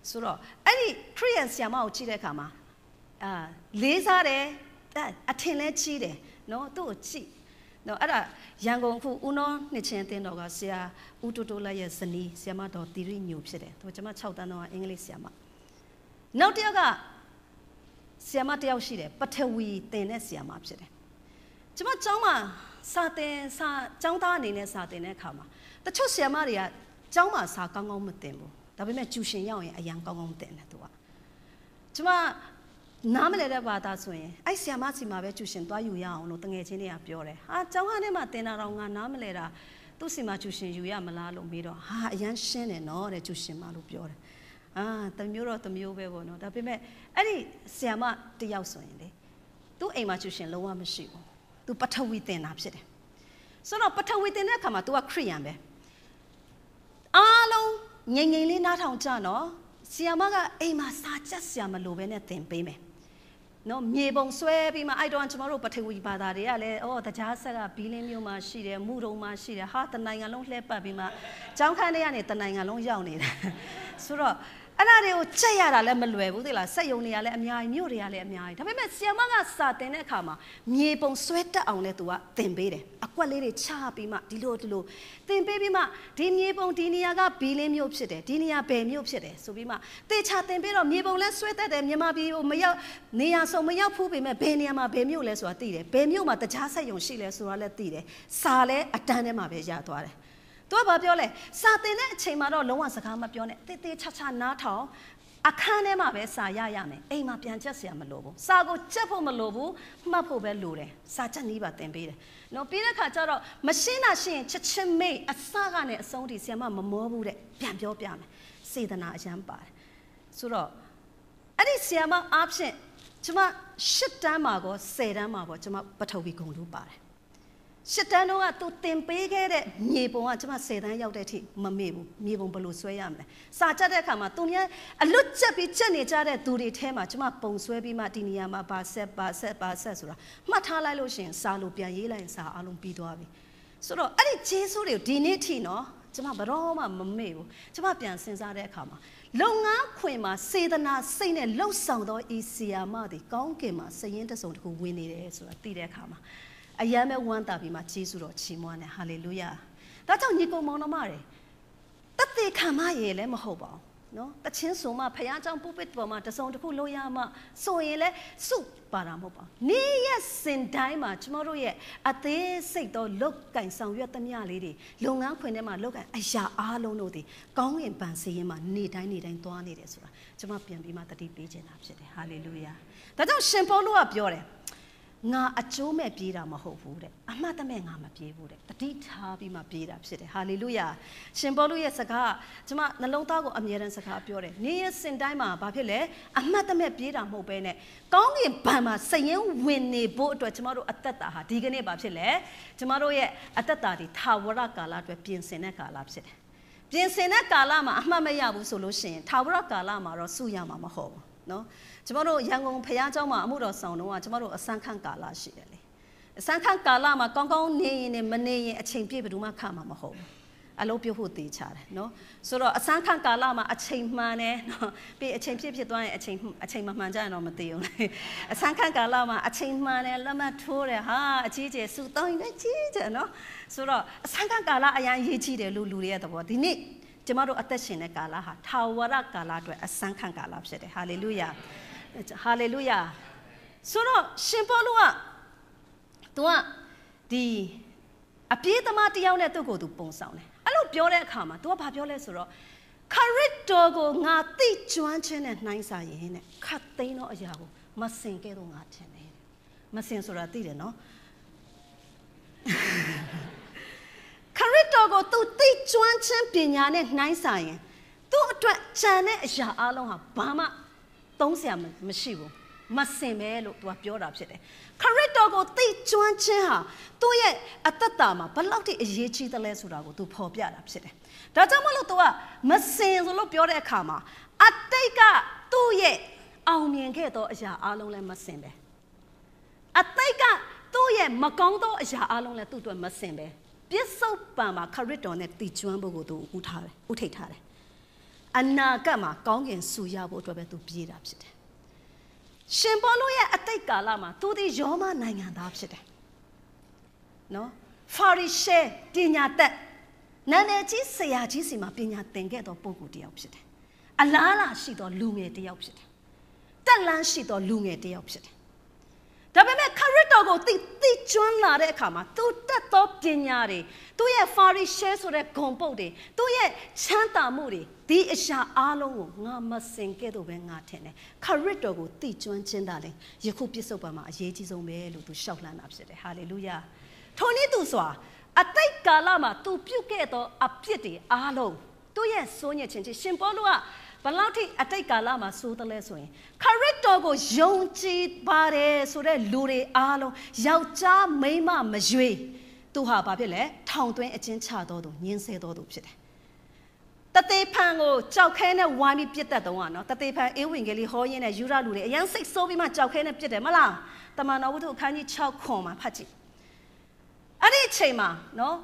ဆိုတော့အဲ့ဒီခရိယန်ဆီယာမကိုကြည့်တဲ့အခါမှာ အာလေးစားတယ်အထင်လဲကြီးတယ်နော်သူ့ကိုကြည့်နော်အဲ့ဒါရန်ကုန်ခုဦးနောနှစ်ချင်းတင်းတော်ကဆရာဦးတိုးတိုးလက်ရဲ့ဇနီးဆရာမတော်တီရိညိုဖြစ်တယ်သူကျွန်မ6တန်းတော့အင်္ဂလိပ်ဆရာမနောက်တစ်ယောက်ကဆရာမတယောက်ရှိတယ်ပထဝီတင်တဲ့ဆရာမဖြစ်တယ်ကျွန်မကျောင်းမှာစာတင်စာကျောင်းသားအနေနဲ့စာတင်တဲ့အခါမှာတချို့ဆရာမတွေကကျောင်းမှာစာကောင်းကောင်းမတင်ဘူးဒါပေမဲ့ကျူရှင်ရောက်ရင်အရန်ကောင်းကောင်းတင်တယ်သူကကျွန်မ နားမလဲတဲ့ဘာသာဆိုရင်အဲ့ဆီယမစီမှာပဲကျူရှင်သွားယူရအောင်လို့တငယ်ချင်းတွေကပြောတယ်ဟာကျောင်းဟာထဲမှာတင်တာတော့ငါနားမလဲတာသူ့စီမှာကျူရှင်ယူရမလားလို့မေးတော့ဟာအရန်ရှင်းတယ်နော်တဲ့ကျူရှင်မလို့ပြောတယ်အာတမျိုးတော့တမျိုးပဲပေါ့နော်ဒါပေမဲ့အဲ့ဒီဆီယမတယောက်ဆိုရင်လေသူ့အိမ်မှာကျူရှင်လုံးဝမရှိဘူးသူပထဝီတင်တာဖြစ်တယ်ဆိုတော့ပထဝီတင်တဲ့အခါမှာ तू ကခရိယန်ပဲအားလုံးငိမ့်ငိမ့်လေးနားထောင်ကြနော်ဆီယမကအိမ်မှာစာချက်ဆရာမလို့ပဲနဲ့တင်ပေးမယ် နော်မြေပုံဆွဲပြီးမှအဲ့တော့ကျွန်တော်တို့ပထဝီဘာသာတွေကလည်းအော်တရားဆက်ကဘီလင်းမျိုးမှာရှိတယ်မူတုံမှာရှိတယ်ဟာတနိုင်ငံလုံးလှည့်ပတ်ပြီးမှကျောင်းခန်းထဲကနေတနိုင်ငံလုံးရောက်နေတယ်ဆိုတော့ အဲ့ဒါတွေကိုချက်ရတာလည်းမလွယ်ဘူးသိလားစက်ယုံတွေကလည်းအများကြီးမြို့တွေကလည်းအများကြီးဒါပေမဲ့ဆီယမကစာတင်တဲ့အခါမှာမြေပုံဆွဲတက်အောင်လဲသူကသင်ပေးတယ်အကွက်လေးတွေချပြီးမှဒီလိုဒီလိုသင်ပေးပြီးမှဒီမြေပုံဒီနေရာကဘီလင်းမြို့ဖြစ်တယ်ဒီနေရာဘယ်မြို့ဖြစ်တယ်ဆိုပြီးမှတေချာသင်ပေးတော့မြေပုံလဲဆွဲတက်တယ်မြန်မာပြည်ကိုမရောက်နေရာဆုံးမရောက်ဖူးပေမဲ့ဘယ်နေရာမှာဘယ်မြို့လဲဆိုတာသိတယ်ဘယ်မြို့မှာတခြားဆက်ယုံရှိလဲဆိုတာလည်းသိတယ်စာလဲအတန်းထဲမှာပဲရသွားတယ် သူကဘာပြောလဲစာသင်တဲ့အချိန်မှာတော့လုံးဝစကားမပြောနဲ့တေးသေးချာချာနားထောင်အခန်းထဲမှာပဲစာရရမယ်အိမ်မှာပြန်ချက်เสียမလိုဘူးစာကိုချက်ဖို့မလိုဘူးမှတ်ဖို့ပဲလိုတယ်စာချက်နီးပါသင်ပေးတယ်နော်ပြီးတဲ့ခါကျတော့မရှင်းတာရှင်းချက်ချင်းမေးအစကနေအဆုံးထိဆရာမမမောဘူးတဲ့ပြန်ပြောပြမယ်စေတနာအရန်ပါတယ်ဆိုတော့အဲ့ဒီဆရာမအားဖြင့်ကျွန်မ၈တန်းမှာကော၁၀တန်းမှာကောကျွန်မပထဝီဂုံလို့ပါတယ် ရှစ်တန်းတော့ကသူတင်ပေးခဲ့တဲ့မြေပုံကကျွန်မ10တန်းရောက်တဲ့အထိမမေ့ဘူးမြေပုံဘယ်လိုဆွဲရမလဲစာကြတဲ့အခါမှာသူများအလွတ်ကျက်ပြီးချက်နေကြတဲ့သူတွေထဲမှာကျွန်မပုံဆွဲပြီးမှဒီနေရာမှာဘာဆက်ဘာဆက်ဘာဆက်ဆိုတာမှတ်ထားလိုက်လို့ရှိရင်စာလို့ပြန်ရေးလိုက်ရင်စာအလုံးပြီးသွားပြီဆိုတော့အဲ့ဒီဂျေဆုတွေကိုဒီနေ့ထိနော်ကျွန်မဘရောမှမမေ့ဘူးကျွန်မပြန်စဉ်းစားတဲ့အခါမှာလုပ်ငန်းခွင်မှာစေတနာစိတ်နဲ့လှုပ်ဆောင်သောဤဆီယာမသည်ကောင်းကင်မှာစရင်တစုံတစ်ခုဝင်နေတယ်ဆိုတာသိတဲ့အခါမှာ အယမ်းပဲဝမ်းသာပြီးမှဂျေစုတော်ချီးမွမ်းတယ်ဟာလေလုယာဒါကြောင့်ညီကောင်မောင်နှမတွေတသက်ခံမရည်လည်းမဟုတ်ပါဘူးနော်တချင်းဆိုမှဖះเจ้าပုပ္ပစ်ပေါ်မှာတစုံတစ်ခုလို့ရမှဆိုရင်လဲစုပါတာမဟုတ်ပါနေ့ရက်စင်တိုင်းမှာကျမတို့ရဲ့အသေးစိတ်သောလုတ်ကင်ဆောင်ရွက်သမျှလေးတွေလုပ်ငန်းခွင်ထဲမှာလုတ်ကင်အရာအားလုံးတို့ဒီကောင်းကင်ပန်စီရင်မှာနေ့တိုင်းနေ့တိုင်းသွားနေတယ်ဆိုတာကျမပြန်ပြီးမှတတိပေးခြင်းတာဖြစ်တယ်ဟာလေလုယာဒါကြောင့်ရှင်ပေါလုကပြောတယ် ငါအကျိုးမဲ့ပြေးတာမဟုတ်ဘူးတဲ့အမှတ်တမဲ့ငါမပြေးဘူးတဲ့တတိထားပြီးမှပြေးတာဖြစ်တယ်ဟာလေလုယာရှင်ပေါလုရဲ့စကားကျွန်မနှလုံးသားကိုအမြဲတမ်းစကားပြောတယ်နေ့ရက်စင်တိုင်းမှာဘာဖြစ်လဲအမှတ်တမဲ့ပြေးတာမဟုတ်ဘဲနဲ့ကောင်းကင်ဘဏ်မှာစရင်ဝင်နေဖို့အတွက်ကျွန်မတို့အသက်တာဟာဒီကနေ့ဘာဖြစ်လဲကျွန်မတို့ရဲ့အသက်တာဒီထာဝရကာလအတွက်ပြင်ဆင်တဲ့ကာလဖြစ်တယ်ပြင်ဆင်တဲ့ကာလမှာအမှတ်မရဘူးဆိုလို့ရှိရင်ထာဝရကာလမှာတော့စုရမှာမဟုတ်ဘူးနော် ကျမတို့ရန်ကုန်ဖရားကျောင်းမှာအမှုတော်ဆောင်တော့ကျမတို့အစမ်းခန့်ကာလရှိတယ်လေအစမ်းခန့်ကာလမှာကောင်းကောင်းနေရင်နဲ့မနေရင်အချိန်ပြည့်ဘယ်သူမှခါမှာမဟုတ်ဘူးအလုပ်ပြုတ်ဖို့တေးချတယ်နော်ဆိုတော့အစမ်းခန့်ကာလမှာအချိန်မှန်တယ်နော်ပြီးအချိန်ပြည့်ဖြစ်သွားရင်အချိန်အချိန်မမှန်ကြရင်တော့မသိဘူးလေအစမ်းခန့်ကာလမှာအချိန်မှန်တယ်လက်မှတ်ထိုးတယ်ဟာအကြီးကျယ်စုတောင်းရင်ကြီးကျယ်နော်ဆိုတော့အစမ်းခန့်ကာလအရန်ရေးကြည့်တယ်လို့လူတွေရဲ့သဘောဒီနေ့ကျမတို့အသက်ရှင်တဲ့ကာလဟာထာဝရကာလအတွက်အစမ်းခန့်ကာလဖြစ်တယ်ဟာလေလုယာ ဟာလေလုယာဆိုတော့ရှင်ပေါလုကသူကဒီအပြေးသမားတယောက်နဲ့သူ့ကိုယ်သူပုံဆောင်တယ်အဲ့လိုပြောတဲ့အခါမှာ तू ကဘာပြောလဲဆိုတော့ခရစ်တော်ကိုငါသိကျွမ်းခြင်းနဲ့နှိုင်းစာရင်တဲ့ခတ်သိမ်းသောအရာကိုမစင်ကဲတော့ငါထင်တယ်မစင်ဆိုတာသိတယ်နော်ခရစ်တော်ကိုသူသိကျွမ်းခြင်းပညာနဲ့နှိုင်းစာရင်သူ့အတွက်ခြံတဲ့အရာအလုံးဟာဘာမှ သုံးစရာမရှိဘူးမစင်ပဲလို့သူကပြောတာဖြစ်တယ်ခရစ်တော်ကိုသိကျွမ်းခြင်းဟာသူ့ရဲ့အသက်တာမှာဘလောက်ထိအရေးကြီးသလဲဆိုတာကိုသူဖော်ပြတာဖြစ်တယ်ဒါကြောင့်မလို့သူကမစင်ဆိုလို့ပြောတဲ့အခါမှာအတိတ်ကသူ့ရဲ့အောင်မြင်ခဲ့သောအရာအလုံးလည်းမစင်ပဲအတိတ်ကသူ့ရဲ့မကောင်းသောအရာအလုံးလည်းသူ့အတွက်မစင်ပဲပြစ္ဆုတ်ပံမှာခရစ်တော်နဲ့တည်ကျွမ်းဖို့ကိုသူဥထားတယ်ဥထိတ်ထားတယ် အနာဂတ်မှာကောင်းကင်ဆူရဖို့အတွက်ပဲသူပြေးတာဖြစ်တယ်ရှင်ပေါလုရဲ့အတိတ်ကာလမှာသူဒီယောမနိုင်ငံသားဖြစ်တယ်နော်ဖာရိရှဲပညာတတ်နာနေကြီးဆရာကြီးစီမှာပညာသင်ခဲ့သောပုဂ္ဂိုလ်တစ်ယောက်ဖြစ်တယ်အလားလာရှိသောလူငယ်တစ်ယောက်ဖြစ်တယ်တက်လန်းရှိသောလူငယ်တစ်ယောက်ဖြစ်တယ်ဒါပေမဲ့ခရစ်တော် ကိုသိသိကျွမ်းလာတဲ့အခါမှာသူတက်သောပညာတွေသူ့ရဲ့ဖာရိရှဲဆိုတဲ့ဂုံပုတ်တွေသူ့ရဲ့ချမ်းသာမှုတွေဒီအရာအားလုံးကိုငါမစင်ခဲ့တော့ပဲငါထင်တယ်ခရစ်တော်ကိုသိကျွမ်းခြင်းတာလေယခုပြစ္ဆုတ်ပံမှာအရေးကြီးဆုံးပဲလို့သူရှောက်လှမ်းတာဖြစ်တယ်ဟာလေလုယာထိုနည်းသူစွာအတိတ်ကာလမှာသူပြုတ်ခဲ့သောအပြစ်တွေအားလုံးသူ့ရဲ့စိုးညစ်ခြင်းချင်းရှင်ပေါလုက ဘလောက်ထိအတိတ်ကာလမှာစိုးတယ်လဲဆိုရင်ခရစ်တော်ကိုယုံကြည်ပါတယ်ဆိုတဲ့လူတွေအားလုံးယောက်ျားမိန်းမမရွေးသူဟာဘာဖြစ်လဲထောင်သွင်းအချင်းချတော်သူညင်းဆဲတော်သူဖြစ်တယ်တသေးဖန်ကိုကြောက်ခဲနဲ့ဝိုင်းပြီးပြစ်တတ်တော့ကနော်တသေးဖန်အေးဝင်ကလေးဟောရင်းနဲ့ယူရလူတွေအရင်စိတ်ဆိုးပြီးမှကြောက်ခဲနဲ့ပြစ်တယ်မလားတမန်တော်ဝတ္ထုအခန်းကြီး6ခွန်မှာဖတ်ကြည့်အဲ့ဒီအချိန်မှာနော်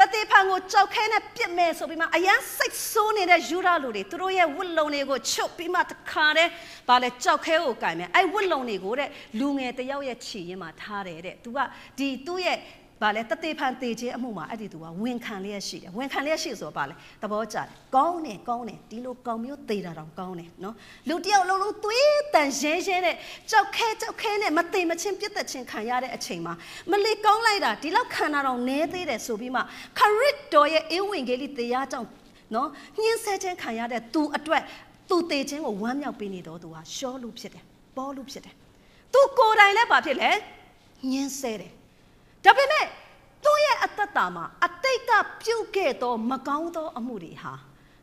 တတိဖန်ကိုကြောက်ခဲနဲ့ပြစ်မယ်ဆိုပြီးမှအရန်စိတ်ဆိုးနေတဲ့ယူရလူတွေသူတို့ရဲ့ဝတ်လုံတွေကိုချုပ်ပြီးမှတခါတည်းဗာလဲကြောက်ခဲကိုကင်မယ်အဲ့ဝတ်လုံတွေကိုတဲ့လူငယ်တယောက်ရဲ့ခြေရင်းမှာထားတယ်တဲ့သူကဒီသူ့ရဲ့ ဗာလဲတသေးဖန်တေခြင်းအမှုမှာအဲ့ဒီသူကဝန်ခံလျက်ရှိတယ်ဝန်ခံလျက်ရှိဆိုတော့ဗာလဲသဘောကျတယ်ကောင်းတယ်ကောင်းတယ်ဒီလိုကောင်းမျိုးသေးတာတော့ကောင်းတယ်နော်လူတယောက်လုံးလုံးသွေးတန်ရဲရဲတဲ့ကြောက်ခဲကြောက်ခဲနဲ့မသိမချင်းပြစ်သက်ချင်းခံရတဲ့အချိန်မှာမလီကောင်းလိုက်တာဒီလောက်ခံတာတော့နဲသေးတယ်ဆိုပြီးမှခရစ်တော်ရဲ့အေဝံဂေလိတရားကြောင့်နော်ညှင်းဆဲခြင်းခံရတဲ့သူအတွက်သူတည်ခြင်းကိုဝမ်းမြောက်ပေးနေတော့သူဟာရှောလူဖြစ်တယ်ပေါ်လူဖြစ်တယ်သူကိုယ်တိုင်လည်းဘာဖြစ်လဲညှင်းဆဲတယ် ဒါပေမဲ့သူ့ရဲ့အသက်တာမှာအတိတ်ကပြုတ်ခဲ့သော မကောင်းသောအမှုတွေဟာ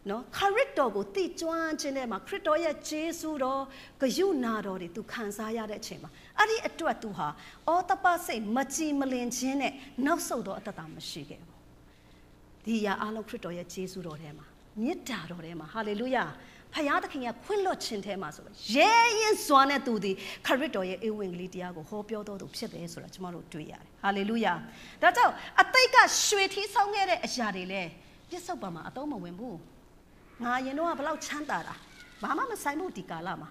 နော်ခရစ်တော်ကိုသိကျွမ်းခြင်းနဲ့မှာခရစ်တော်ရဲ့ဂျေစုတော်ဂယုနာတော်တွေသူခံစားရတဲ့အချိန်မှာအဲ့ဒီအတွက်သူဟာအောတပစိတ်မကြည်မလင်ခြင်းနဲ့နောက်ဆုတ်သောအသက်တာမရှိခဲ့ဘူးဒီရာအလုံးခရစ်တော်ရဲ့ဂျေစုတော်ထဲမှာမေတ္တာတော်ထဲမှာဟာလေလုယာ ဖယားသခင်ကခွင့်လွှတ်ခြင်းထဲမှာဆိုရဲရင်စွာနဲ့သူဒီခရစ်တော်ရဲ့ဧဝံဂေလိတရားကိုဟောပြောတော်သူဖြစ်တယ်ဆိုတာကျွန်တော်တို့တွေ့ရတယ်ဟာလေလုယာဒါကြောင့်အတိတ်ကရွှေထီးဆောင်ခဲ့တဲ့အရာတွေလည်းပြစ္ဆုတ်ပါမှာအတော့မဝင်ဘူးငါရင်တော့ကဘလောက်ချမ်းသာတာဘာမှမဆိုင်ဘူးဒီကာလမှာ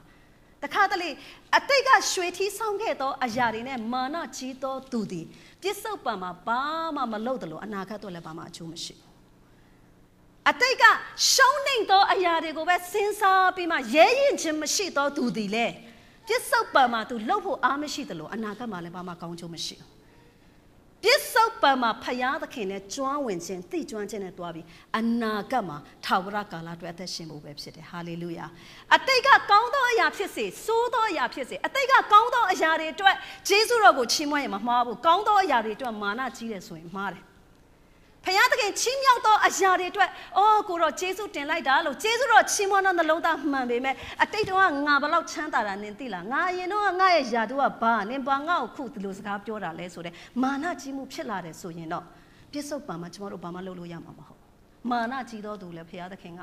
တခါတလေအတိတ်ကရွှေထီးဆောင်ခဲ့သောအရာတွေနဲ့မာနကြီးသောသူသည်ပြစ္ဆုတ်ပံမှာဘာမှမလုပ်တယ်လို့အနာဂတ်တော့လည်းဘာမှအကျိုးမရှိဘူး အတိတ်ကရှုံးနိမ့်သောအရာတွေကိုပဲစဉ်းစားပြီးမှရဲရင်ခြင်းမရှိသောသူသည်လေပြစ္ဆုတ်ပံမှာသူလှုပ်ဖို့အားမရှိတယ်လို့အနာဂတ်မှာလည်းဘာမှကောင်းကျိုးမရှိဘူးပြစ္ဆုတ်ပံမှာဖယားသခင်နဲ့ကျွမ်းဝင်ခြင်းသိကျွမ်းခြင်းနဲ့တွားပြီးအနာဂတ်မှာထာဝရကာလအတွက်အသက်ရှင်ဖို့ပဲဖြစ်တယ်ဟာလေလုယာအတိတ်ကကောင်းသောအရာဖြစ်စေဆိုးသောအရာဖြစ်စေအတိတ်ကကောင်းသောအရာတွေအတွက်ဂျေဇုတော်ကိုချီးမွမ်းရင်မမှားဘူးကောင်းသောအရာတွေအတွက်မာနကြီးတယ်ဆိုရင်မှားတယ် ဖခင်သခင်ချီးမြှောက်သောအရာတွေအတွက်အော်ကိုတော့ကျေးဇူးတင်လိုက်တာလို့ကျေးဇူးတော်ချီးမွမ်းသောနှလုံးသားမှန်ပေမဲ့အတိတ်တော့ငါဘလောက်ချမ်းသာတာနင်သိလားငါအရင်တော့ငါရဲ့ယာတို့ကဘာနင်ဘာငါ့ကိုခုဒီလိုစကားပြောတာလဲဆိုတဲ့မာနကြီးမှုဖြစ်လာတယ်ဆိုရင်တော့ပြစ္ဆုတ်ပံမှာကျမတို့ဘာမှလုပ်လို့ရမှာမဟုတ်မာနကြီးသောသူလည်းဖခင်သခင်က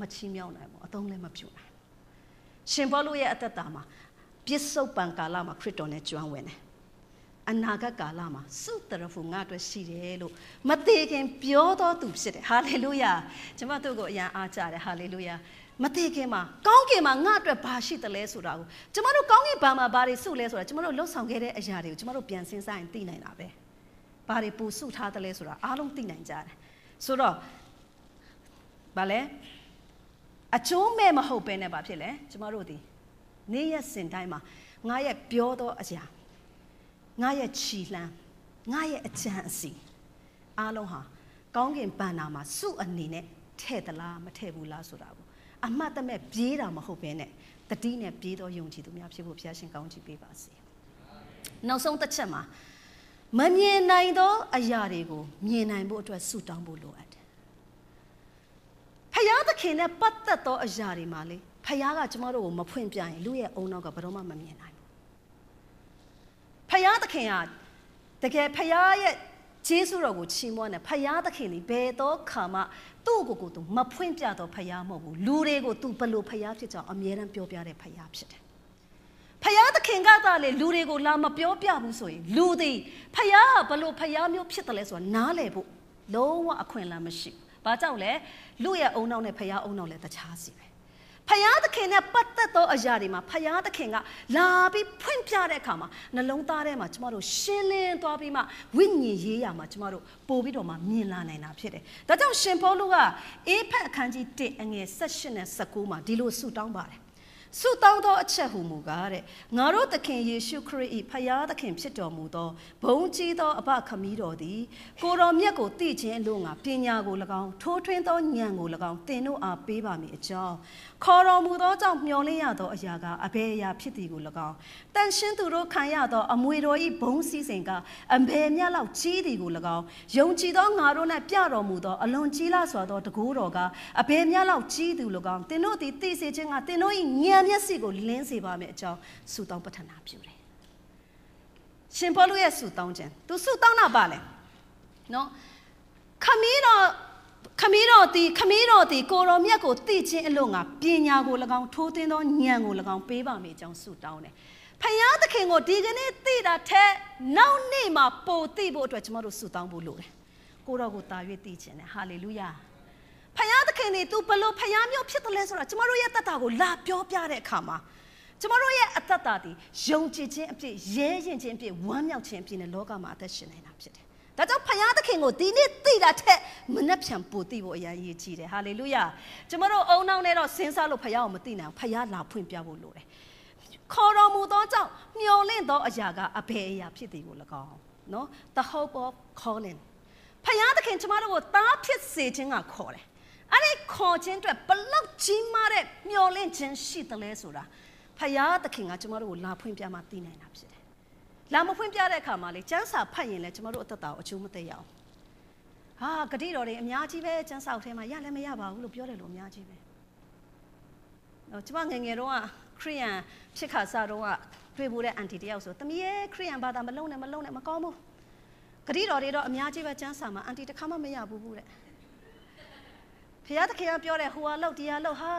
မချီးမြှောက်နိုင်ဘူးအသုံးလည်းမပြုနိုင်ရှင်ဘောလုရဲ့အသက်တာမှာပြစ္ဆုတ်ပံကာလမှာခရစ်တော်နဲ့ကျွမ်းဝင်တယ် အနာဂတ်ကာလမှာစုတရဖူငါအတွက်ရှိတယ်လို့မသေးခင်ပြောတော်သူဖြစ်တယ်ဟာလေလုယာကျွန်မတို့ကိုအရန်အားကြတယ်ဟာလေလုယာမသေးခင်မှာကောင်းကင်မှာငါအတွက်ဘာရှိတယ်လဲဆိုတာကိုကျွန်မတို့ကောင်းကင်ဘာမှာဘာတွေစုလဲဆိုတာကျွန်မတို့လှုပ်ဆောင်ခဲ့တဲ့အရာတွေကိုကျွန်မတို့ပြန်စဉ်းစားရင်သိနိုင်တာပဲဘာတွေပူစုထားတယ်လဲဆိုတာအားလုံးသိနိုင်ကြတယ်ဆိုတော့ဘာလဲအကျိုးမဲ့မဟုတ်ပဲနဲ့ဘာဖြစ်လဲကျွန်မတို့ဒီနေ့ရက်စဉ်တိုင်းမှာငါရဲ့ပြောသောအရာ ငါရဲ့ခြီလှမ်းငါရဲ့အကြံအစီအားလုံးဟာကောင်းကင်ပန်နာမှာစုအနေနဲ့ထဲ့သလားမထဲ့ဘူးလားဆိုတာကိုအမှတ်တမဲ့ပြေးတာမဟုတ်ဘဲနဲ့တတိနဲ့ပြေးတော့ယုံကြည်သူများဖြစ်ဖို့ဘုရားရှင်ကောင်းချီးပေးပါစေနောက်ဆုံးတစ်ချက်မှာမမြင်နိုင်သောအရာတွေကိုမြင်နိုင်ဖို့အတွက်ဆုတောင်းဖို့လိုအပ်တယ်ဖယားသခင်နဲ့ပတ်သက်သောအရာတွေမှာလေဖယားကကျမတို့ကိုမဖွင့်ပြရင်လူရဲ့အုံနောက်ကဘယ်တော့မှမမြင်နိုင်ဘူး ဖယားသခင်ကတကယ်ဖယားရဲ့ဂျေစုတော်ကိုချီးမွမ်းတယ်ဖယားသခင်ဒီဘယ်တော့ခါမှသူ့ကိုယ်ကိုသူမဖွင့်ပြတော့ဖယားမဟုတ်ဘူးလူတွေကိုသူဘလို့ဖယားဖြစ်ကြောင်းအမြဲတမ်းပြောပြတဲ့ဖယားဖြစ်တယ်ဖယားသခင်ကသာလေလူတွေကိုလာမပြောပြဘူးဆိုရင်လူတွေဖယားကဘလို့ဖယားမျိုးဖြစ်တယ်လဲဆိုတာနားလည်ဖို့လုံးဝအခွင့်အလမ်းမရှိဘူး။ဘာကြောင့်လဲလူရဲ့အုံနောက်နဲ့ဖယားအုံနောက်လည်းတခြားစီပဲ။ ဖယားသခင်နဲ့ပတ်သက်သောအရာတွေမှာဖယားသခင်ကလာပြီးဖွင့်ပြတဲ့အခါမှာနှလုံးသားထဲမှာကျမတို့ရှင်းလင်းသွားပြီးမှဝိညာဉ်ရေးရမှာကျမတို့ပို့ပြီးတော့မှမြင်လာနိုင်တာဖြစ်တယ်။ဒါကြောင့်ရှင်ပေါလုကအေဖက်အခန်းကြီး1အငယ်16နဲ့19မှာဒီလိုဆုတောင်းပါတယ် ဆုတောင်းသောအချက်ဟူမူကားတဲ့ငါတို့သခင်ယေရှုခရစ်၏ဖယားသခင်ဖြစ်တော်မူသောဘုံကြီးသောအဘခမည်းတော်သည်ကိုတော်မြတ်ကိုသိခြင်းလို့ငါပညာကို၎င်းထိုးထွင်းသောဉာဏ်ကို၎င်းသင်တို့အားပေးပါမည်အကြောင်းခေါ်တော်မူသောကြောင့်မျှော်လင့်ရသောအရာကအဘယ်အရာဖြစ်သည်ကို၎င်းတန်ရှင်းသူတို့ခံရသောအမွေတော်၏ဘုံစည်းစိမ်ကအဘယ်မျှလောက်ကြီးသည်ကို၎င်းယုံကြည်သောငါတို့၌ပြတော်မူသောအလွန်ကြီးလာစွာသောတကူတော်ကအဘယ်မျှလောက်ကြီးသူ၎င်းသင်တို့သည်သိစေခြင်းကသင်တို့၏ဉာဏ်မျက်စိကိုလင်းစေပါမယ်အကြောင်းဆုတောင်းပတ္ထနာပြုတယ်ရှင်ပေါလုရဲ့ဆုတောင်းခြင်းသူဆုတောင်းတာပါလေနော်ခမီးတော်ခမီးတော်သည်ခမီးတော်သည်ကိုရောမြတ်ကိုသိခြင်းအလို့ငါပညာကို၎င်းထိုးသင်းသောဉာဏ်ကို၎င်းပေးပါမယ်အကြောင်းဆုတောင်းတယ်ဖယားသခင်ကိုဒီကနေ့သိတာထက်နောက်နေ့မှာပိုသိဖို့အတွက်ကျွန်တော်တို့ဆုတောင်းဖို့လိုတယ်ကိုတော်ကိုတာ၍သိခြင်းနဲ့ဟာလေလုယာ ဖယားသခင်နေသူဘလို့ဖယားမျိုးဖြစ်တယ်လဲဆိုတာကျွန်တော်တို့ရဲ့တတ်တာကိုလာပြောပြတဲ့အခါမှာကျွန်တော်တို့ရဲ့အသက်တာဒီယုံကြည်ခြင်းအပြည့်ရဲရင်ခြင်းအပြည့်ဝမ်းမြောက်ခြင်းအပြည့်နဲ့လောကမှာအသက်ရှင်နေတာဖြစ်တယ်။ဒါကြောင့်ဖယားသခင်ကိုဒီနေ့သိတာထက်မနှက်ဖြန်ပို့သိဖို့အရာရည်ကြီးတယ်။ဟာလေလုယာ။ကျွန်တော်တို့အုံနောက်နဲ့တော့စဉ်းစားလို့ဖယားကိုမသိနိုင်ဘူး။ဖယားလာဖွင့်ပြဖို့လိုတယ်။ခေါ်တော်မူသောကြောင့်မျော်လင့်သောအရာကအဘယ်အရာဖြစ်သည်ကို၎င်းနော် the hope of calling ဖယားသခင်ကျွန်တော်တို့ကိုသားဖြစ်စေခြင်းကခေါ်တယ်။ အဲ့ဒီခေါ်ခြင်းအတွက်ဘလောက်ကြီးမားတဲ့မျော်လင့်ခြင်းရှိတယ်လဲဆိုတာဖယားသခင်ကကျမတို့ကိုလာဖွင့်ပြမှသိနိုင်တာဖြစ်တယ်။လာမဖွင့်ပြတဲ့အခါမှာလေကျမ်းစာဖတ်ရင်လည်းကျမတို့အသက်တာကိုအကျိုးမသိရအောင်။ဟာဂတိတော်တွေအများကြီးပဲကျမ်းစာထဲမှာရလည်းမရပါဘူးလို့ပြောတယ်လို့အများကြီးပဲ။တော့ကျမငယ်ငယ်တော့ခရိယန်ဖြစ်ခါစားတော့တွေ့ဖို့တဲ့အန်တီတယောက်ဆိုတမီးရဲ့ခရိယန်ဘာသာမလုံးနဲ့မလုံးနဲ့မကောင်းဘူး။ဂတိတော်တွေတော့အများကြီးပဲကျမ်းစာမှာအန်တီတစ်ခါမှမရဘူးဘူးတဲ့။ ဖခင်တခင်ကပြောတယ်ဟိုဟာလောက်ဒီဟာလောက်ဟာ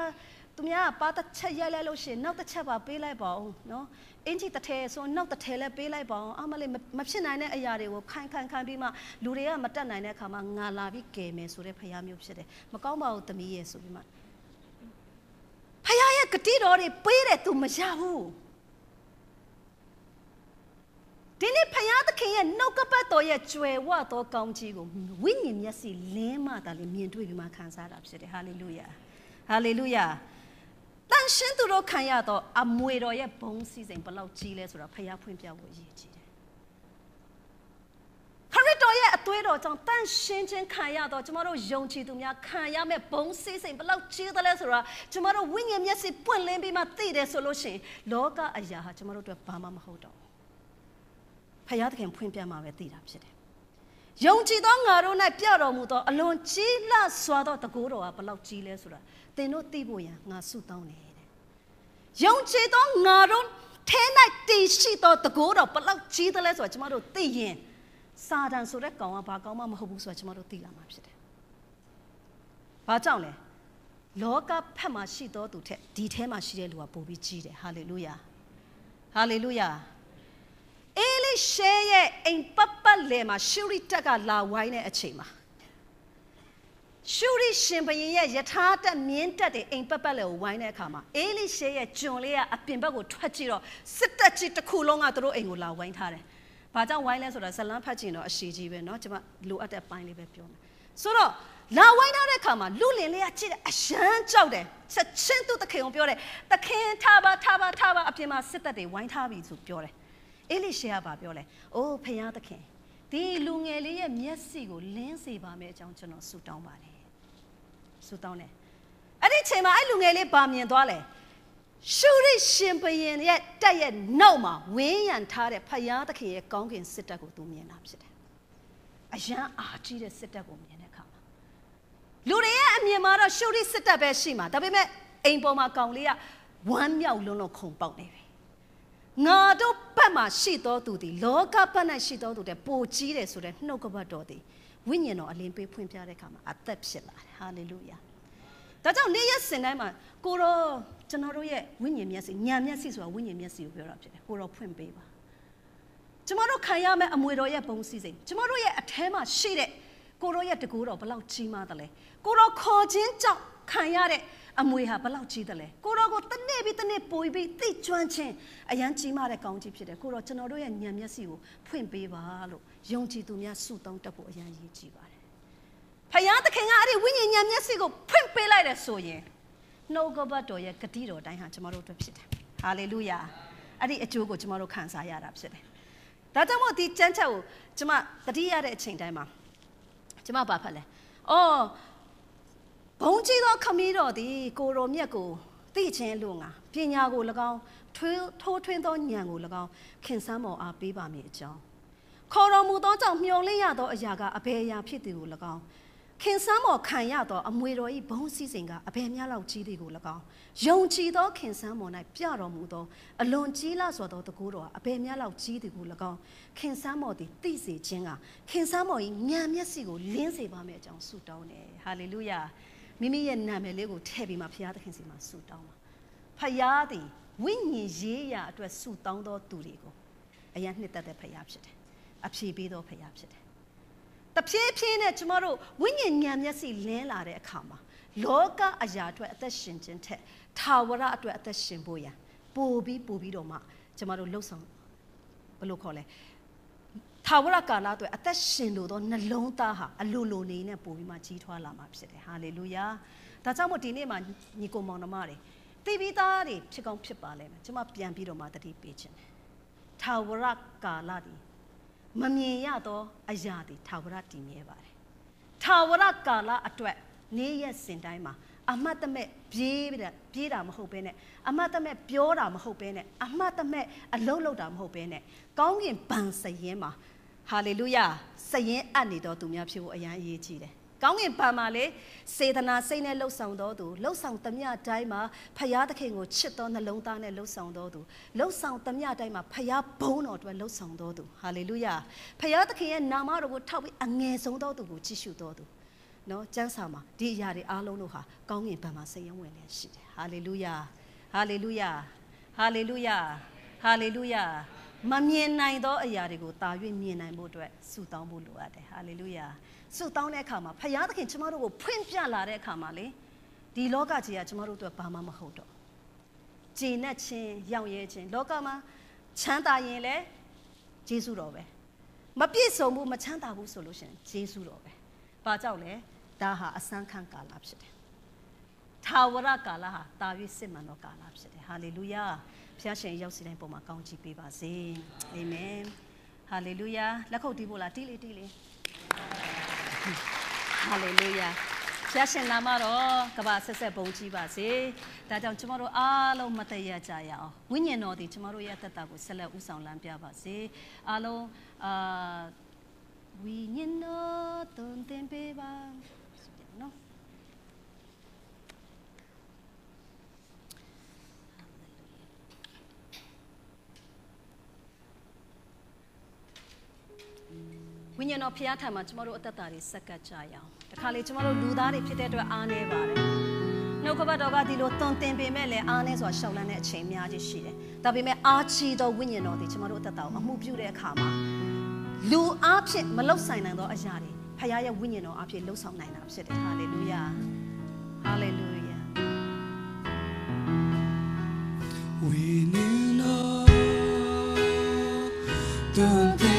သူများကပါတစ်ချက်ရိုက်လိုက်လို့ရှိရင်နောက်တစ်ချက်ပါပေးလိုက်ပါအောင်နော်အင်ဂျီတစ်ထဲဆိုနောက်တစ်ထဲလည်းပေးလိုက်ပါအောင်အမလေးမဖြစ်နိုင်တဲ့အရာတွေကိုခိုင်ခိုင်ခိုင်ပြီးမှလူတွေကမတက်နိုင်တဲ့အခါမှာငါလာပြီးကယ်မယ်ဆိုတဲ့ဖရားမျိုးဖြစ်တယ်မကောင်းပါဘူးသမီးရဲ့ဆိုပြီးမှဖရားရဲ့ဂတိတော်တွေပေးတယ်သူမရဘူး ဒီနေ့ဖယားသခင်ရဲ့နှုတ်ကပတ်တော်ရဲ့ကြွယ်ဝသောကောင်းကြီးကိုဝိညာဉ်မျက်စိလင်းမှသာလေမြင်တွေ့ပြီးမှခံစားတာဖြစ်တယ်ဟာလေလုယာဟာလေလုယာတန်ရှင်းသူတို့ခံရတော့အမွေတော်ရဲ့ဘုံစည်းစိမ်ဘလောက်ကြီးလဲဆိုတာဖယားဖွင့်ပြဖို့ရည်ကြီးတယ်ခရစ်တော်ရဲ့အသွေးတော်ကြောင့်တန်ရှင်းခြင်းခံရတော့ကျမတို့ယုံကြည်သူများခံရမဲ့ဘုံစည်းစိမ်ဘလောက်ကြီးသလဲဆိုတာကျမတို့ဝိညာဉ်မျက်စိပွင့်လင်းပြီးမှသိတယ်ဆိုလို့ရှိရင်လောကအရာဟာကျမတို့အတွက်ဘာမှမဟုတ်တော့ ဖယားသခင်ဖွင့်ပြမှာပဲသိတာဖြစ်တယ်။ယုံကြည်သောငါတို့၌ပြတော်မူသောအလွန်ကြီးလစွာသောတကူတော်ကဘလောက်ကြီးလဲဆိုတာသင်တို့သိဖို့ရန်ငါဆုတောင်းတယ်တဲ့။ယုံကြည်သောငါတို့ထဲ၌တည်ရှိသောတကူတော်ဘလောက်ကြီးသလဲဆိုတာကျမတို့သိရင်စာတန်ဆိုတဲ့ကောင်ကဘာကောင်မှမဟုတ်ဘူးဆိုတာကျမတို့သိလာမှာဖြစ်တယ်။ဘာကြောင့်လဲ။လောကဖက်မှာရှိသောသူထက်ဒီထဲမှာရှိတဲ့လူကပိုပြီးကြီးတယ်။ဟာလေလုယာ။ဟာလေလုယာ။ အေလိရှဲရဲ့အိမ်ပတ်ပတ်လည်မှာရှုရိတက်ကလာဝိုင်းတဲ့အချိန်မှာရှုရိရှင်ဘရင်ရဲ့ယထာတက်မြင်းတက်တဲ့အိမ်ပတ်ပတ်လည်ကိုဝိုင်းတဲ့အခါမှာအေလိရှဲရဲ့ကျွန်လေးကအပြင်ဘက်ကိုထွက်ကြည့်တော့စစ်တက်ကြီးတစ်ခုလုံးကသူတို့အိမ်ကိုလာဝိုင်းထားတယ်။ဘာကြောင့်ဝိုင်းလဲဆိုတာဇလန်းဖတ်ချင်တော့အရှိကြီးပဲเนาะကျွန်မလိုအပ်တဲ့ပိုင်းလေးပဲပြောမယ်။ဆိုတော့လာဝိုင်းထားတဲ့အခါမှာလူလင်လေးကကြည့်တယ်အယမ်းကြောက်တယ်ချက်ချင်းသူ့တခင်ကိုပြောတယ်တခင်ထားပါထားပါထားပါအပြင်မှာစစ်တပ်တွေဝိုင်းထားပြီဆိုပြောတယ် အေလိရှေကဘာပြောလဲ။အိုးဖယားသခင်ဒီလူငယ်လေးရဲ့မျက်စိကိုလင်းစေပါမယ်အကြောင်းကျွန်တော်ဆုတောင်းပါတယ်။ဆုတောင်းတယ်။အဲ့ဒီချိန်မှာအဲ့လူငယ်လေးဘာမြင်သွားလဲ။ရှုရိရှင်ဘရင်ရဲ့တက်ရဲ့နောက်မှာဝင်းရံထားတဲ့ဖယားသခင်ရဲ့ကောင်းကင်စစ်တပ်ကိုသူမြင်တာဖြစ်တယ်။အယံအားကြီးတဲ့စစ်တပ်ကိုမြင်တဲ့အခါမှာလူတွေရဲ့အမြင်မှာတော့ရှုရိစစ်တပ်ပဲရှိမှာဒါပေမဲ့အိမ်ပေါ်မှာကောင်လေးကဝမ်းမြောက်လွန်းလို့ခုန်ပေါက်နေပြီ ငါတို့ဘက်မှာရှိသောသူသည်လောကဘက်၌ရှိသောသူတဲ့ပိုကြီးတယ်ဆိုတဲ့နှုတ်ကပတ်တော်သည်ဝိညာဉ်တော်အလင်းပေးဖွင့်ပြတဲ့အခါမှာအသက်ဖြစ်လာတယ်ဟာလေလုယာဒါကြောင့်နေ့ရက်စဉ်တိုင်းမှာကိုရောကျွန်တော်တို့ရဲ့ဝိညာဉ်မျက်စိညာမျက်စိဆိုတာဝိညာဉ်မျက်စိကိုပြောတာဖြစ်တယ်ကိုရောဖွင့်ပေးပါကျမတို့ခံရမယ့်အမွေတော်ရဲ့ဘုံစည်းစိမ်ကျမတို့ရဲ့အထဲမှာရှိတဲ့ကိုရောရဲ့တကူတော်ဘလောက်ကြီးမားတယ်လဲကိုရောခေါ်ခြင်းကြောင့်ခံရတဲ့ အမွေဟာဘလောက်ကြီးတယ်လဲကိုရောကိုတနေ့ပြီးတနေ့ပိုပြီးသိကျွမ်းခြင်းအရန်ကြီးမားတဲ့ကောင်းကြီးဖြစ်တယ်ကိုရောကျွန်တော်တို့ရဲ့ဉာဏ်မျက်စိကိုဖွင့်ပေးပါလို့ယုံကြည်သူများဆုတောင်းတတ်ဖို့အရန်ရည်ကြည်ပါတယ်ဖယားသခင်ကအဲ့ဒီဝိညာဉ်ဉာဏ်မျက်စိကိုဖွင့်ပေးလိုက်တယ်ဆိုရင်နှုတ်ကပတ်တော်ရဲ့ဂတိတော်တိုင်းဟာကျွန်တော်တို့အတွက်ဖြစ်တယ်ဟာလေလုယာအဲ့ဒီအကျိုးကိုကျွန်တော်တို့ခံစားရတာဖြစ်တယ်ဒါကြောင့်မို့ဒီကျမ်းချက်ကိုကျွန်မတတိရတဲ့အချိန်တိုင်းမှာကျွန်မဘာဖတ်လဲအော် ဘုံကြီးသောခမည်းတော်သည်ကိုရောမြတ်ကိုသိခြင်းလို့ငါပညာကို၎င်းထွေးထိုးထွင်းသောဉာဏ်ကို၎င်းခင်ဆန်းမော်အားပေးပါမည်အကြောင်းခေါ်တော်မူသောကြောင့်မျှော်လင့်ရသောအရာကအဘယ်အရာဖြစ်သည်ကို၎င်းခင်ဆန်းမော်ခံရသောအမွေတော်၏ဘုံစည်းစိမ်ကအဘယ်များလောက်ကြီးသည်ကို၎င်းယုံကြည်သောခင်ဆန်းမော်၌ပြတော်မူသောအလွန်ကြီးလာစွာသောတကူတော်အဘယ်များလောက်ကြီးသည်ကို၎င်းခင်ဆန်းမော်သည်သိစေခြင်းကခင်ဆန်းမော်၏ဉာဏ်မျက်စိကိုလင်းစေပါမယ်အကြောင်းဆုတောင်းတယ်ဟာလေလုယာ မိမိရဲ့နာမည်လေးကိုထည့်ပြီးမှဘုရားသခင်စီမှာဆုတောင်းပါဖယားသည်ဝိညာဉ်ရေးရာအတွက်ဆုတောင်းသောသူတွေကိုအရင်နှစ်သက်တဲ့ဖယားဖြစ်တယ်အဖြေပေးသောဖယားဖြစ်တယ်တဖြည်းဖြည်းနဲ့ကျမတို့ဝိညာဉ်ဉာဏ်မျက်စိလင်းလာတဲ့အခါမှာလောကအရာအတွက်အသက်ရှင်ခြင်းထက်ထာဝရအတွက်အသက်ရှင်ဖို့ရန်ပိုပြီးပိုပြီးတော့မှကျမတို့လှုပ်ဆောင်ဘယ်လိုခေါ်လဲ ထာဝရကာလအတွက်အသက်ရှင်လို့သောနှလုံးသားဟာအလိုလိုနေနဲ့ပိုပြီးမှကြီးထွားလာမှာဖြစ်တယ်ဟာလေလုယာဒါကြောင့်မို့ဒီနေ့မှာညီကိုမောင်နှမတွေသိပြီးသားတွေဖြစ်ကောင်းဖြစ်ပါလိမ့်မယ်ကျွန်မပြန်ပြီးတော့မှတတိပေးခြင်းတယ်ထာဝရကာလဒီမမြင်ရသောအရာတွေထာဝရတည်မြဲပါတယ်ထာဝရကာလအတွက်နေ့ရက်စဉ်တိုင်းမှာအမတ်တမဲ့ပြေးပြပြေးတာမဟုတ်ဘဲနဲ့အမတ်တမဲ့ပြောတာမဟုတ်ဘဲနဲ့အမတ်တမဲ့အလုံးလုံးတာမဟုတ်ဘဲနဲ့ကောင်းကင်ဘန်စရင်မှာ ဟာလေလုယာစရင်အပ်နေတော်သူများဖြစ်ဖို့အရန်အရေးကြီးတယ်ကောင်းကင်ဘန်မှာလေစေတနာစိတ်နဲ့လှုပ်ဆောင်တော်သူလှုပ်ဆောင်သမျှတိုင်းမှာဖယားသခင်ကိုချစ်တော်နှလုံးသားနဲ့လှုပ်ဆောင်တော်သူလှုပ်ဆောင်သမျှတိုင်းမှာဖယားဘုန်းတော်အတွက်လှုပ်ဆောင်တော်သူဟာလေလုယာဖယားသခင်ရဲ့နာမတော်ကိုထောက်ပြီးအငယ်ဆုံးတော်သူကိုကြည့်ရှုတော်သူနော်ကျမ်းစာမှာဒီအရာတွေအားလုံးတို့ဟာကောင်းကင်ဘန်မှာစိတ်ရဝင်နေရှိတယ်ဟာလေလုယာဟာလေလုယာဟာလေလုယာဟာလေလုယာ မမြင်နိုင်သောအရာတွေကိုတာ၍မြင်နိုင်ဖို့အတွက်ဆုတောင်းဖို့လိုအပ်တယ်ဟာလေလုယာဆုတောင်းတဲ့အခါမှာဖခင်သခင်ကျမတို့ကိုဖွင့်ပြလာတဲ့အခါမှာလေဒီလောကကြီးကကျမတို့အတွက်ဘာမှမဟုတ်တော့ဂျင်းနဲ့ချင်းရောက်ရဲချင်းလောကမှာချမ်းသာရင်လည်းဂျေစုတော်ပဲမပြည့်စုံဘူးမချမ်းသာဘူးဆိုလို့ရှိရင်ဂျေစုတော်ပဲဘာကြောင့်လဲဒါဟာအစမ်းခံကာလဖြစ်တယ်ထာဝရကာလဟာတာ၍စစ်မှန်သောကာလဖြစ်တယ်ဟာလေလုယာ ဖျားရှင်ရောက်စီတိုင်းပုံမှာကောင်းချီးပေးပါစေအာမင်ဟာလေလုယာလက်ခုပ်တီးဖို့လားတီးလေးတီးလေးဟာလေလုယာဖျားရှင်နာမတော်ကဘာဆက်ဆက်ဘုံကြီးပါစေဒါကြောင့်ကျမတို့အားလုံးမတည့်ရကြရအောင်ဝိညာဉ်တော်ဒီကျမတို့ရဲ့တက်တာကိုဆက်လက်ဥဆောင်လမ်းပြပါစေအားလုံးအာဝိညာဉ်တော်တုန်တင်ပေးပါနော် ဝိညာဉ်တော်ဖျားထံမှာကျမတို့အသက်တာတွေစက္ကပ်ကြရအောင်တခါလေကျမတို့လူသားတွေဖြစ်တဲ့အတွက်အားနေပါတယ်နှုတ်ကပတ်တော်ကဒီလိုတွန်တင်ပေမဲ့လည်းအားနေစွာရှောက်လန်းတဲ့အချိန်များကြီးရှိတယ်ဒါပေမဲ့အားချီသောဝိညာဉ်တော်တွေကျမတို့အသက်တာကိုအမှုပြုတဲ့အခါမှာလူအားဖြင့်မလောက်ဆိုင်နိုင်သောအရာတွေဖခင်ရဲ့ဝိညာဉ်တော်အားဖြင့်လှုပ်ဆောင်နိုင်တာဖြစ်တယ်ဟာလေလုယာဟာလေလုယာဝိညာဉ်တော်တွန်တင်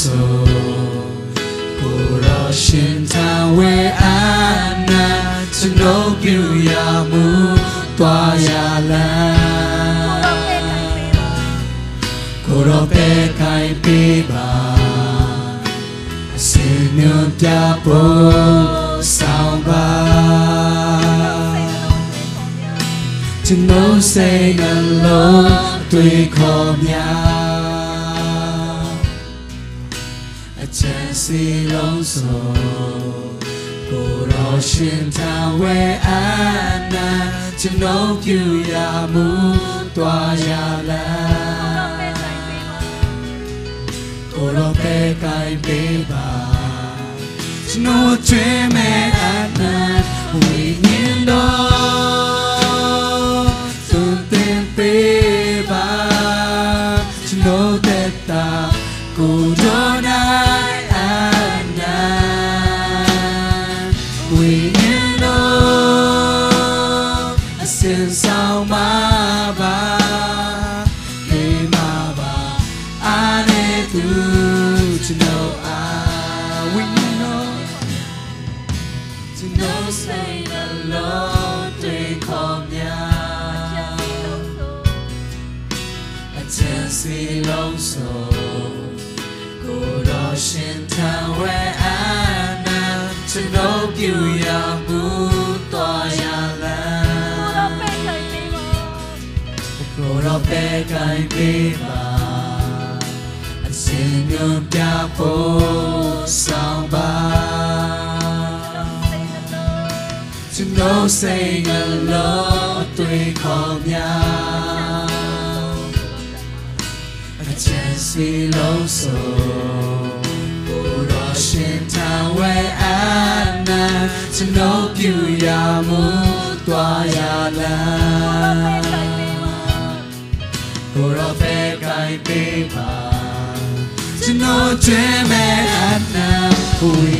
ဆိုကိုရောရှင်ထံဝဲအနာကျွန်တော်ပြုရမှုသွားရလမ်းကိုရောပဲခိုင်ပေးပါကိုယ်တော်ပဲခိုင်ပေးပါအစင်ညွန်ပြဖို့ဆောင်ပါကျွန်တော်စိတ်နှလုံးတွေ့ခေါ်များ လုံးစုံကိုယ်တော်ရှင်ထံဝဲအနာကျွန်တော်ပြုရမှုတွားရလမ်းကို စိတ်နှလုံးတွေ့ခေါ်များအချမ်းစီလုံးစုံကိုယ်တော်ရှင်ထံဝဲအနာကျွန်တော်ပြုရမှုတွားရလမ်းကိုယ်တော်ပဲကိုင်ပေးပါကျွန်တော်ကျွဲမဲ့အနာဝိ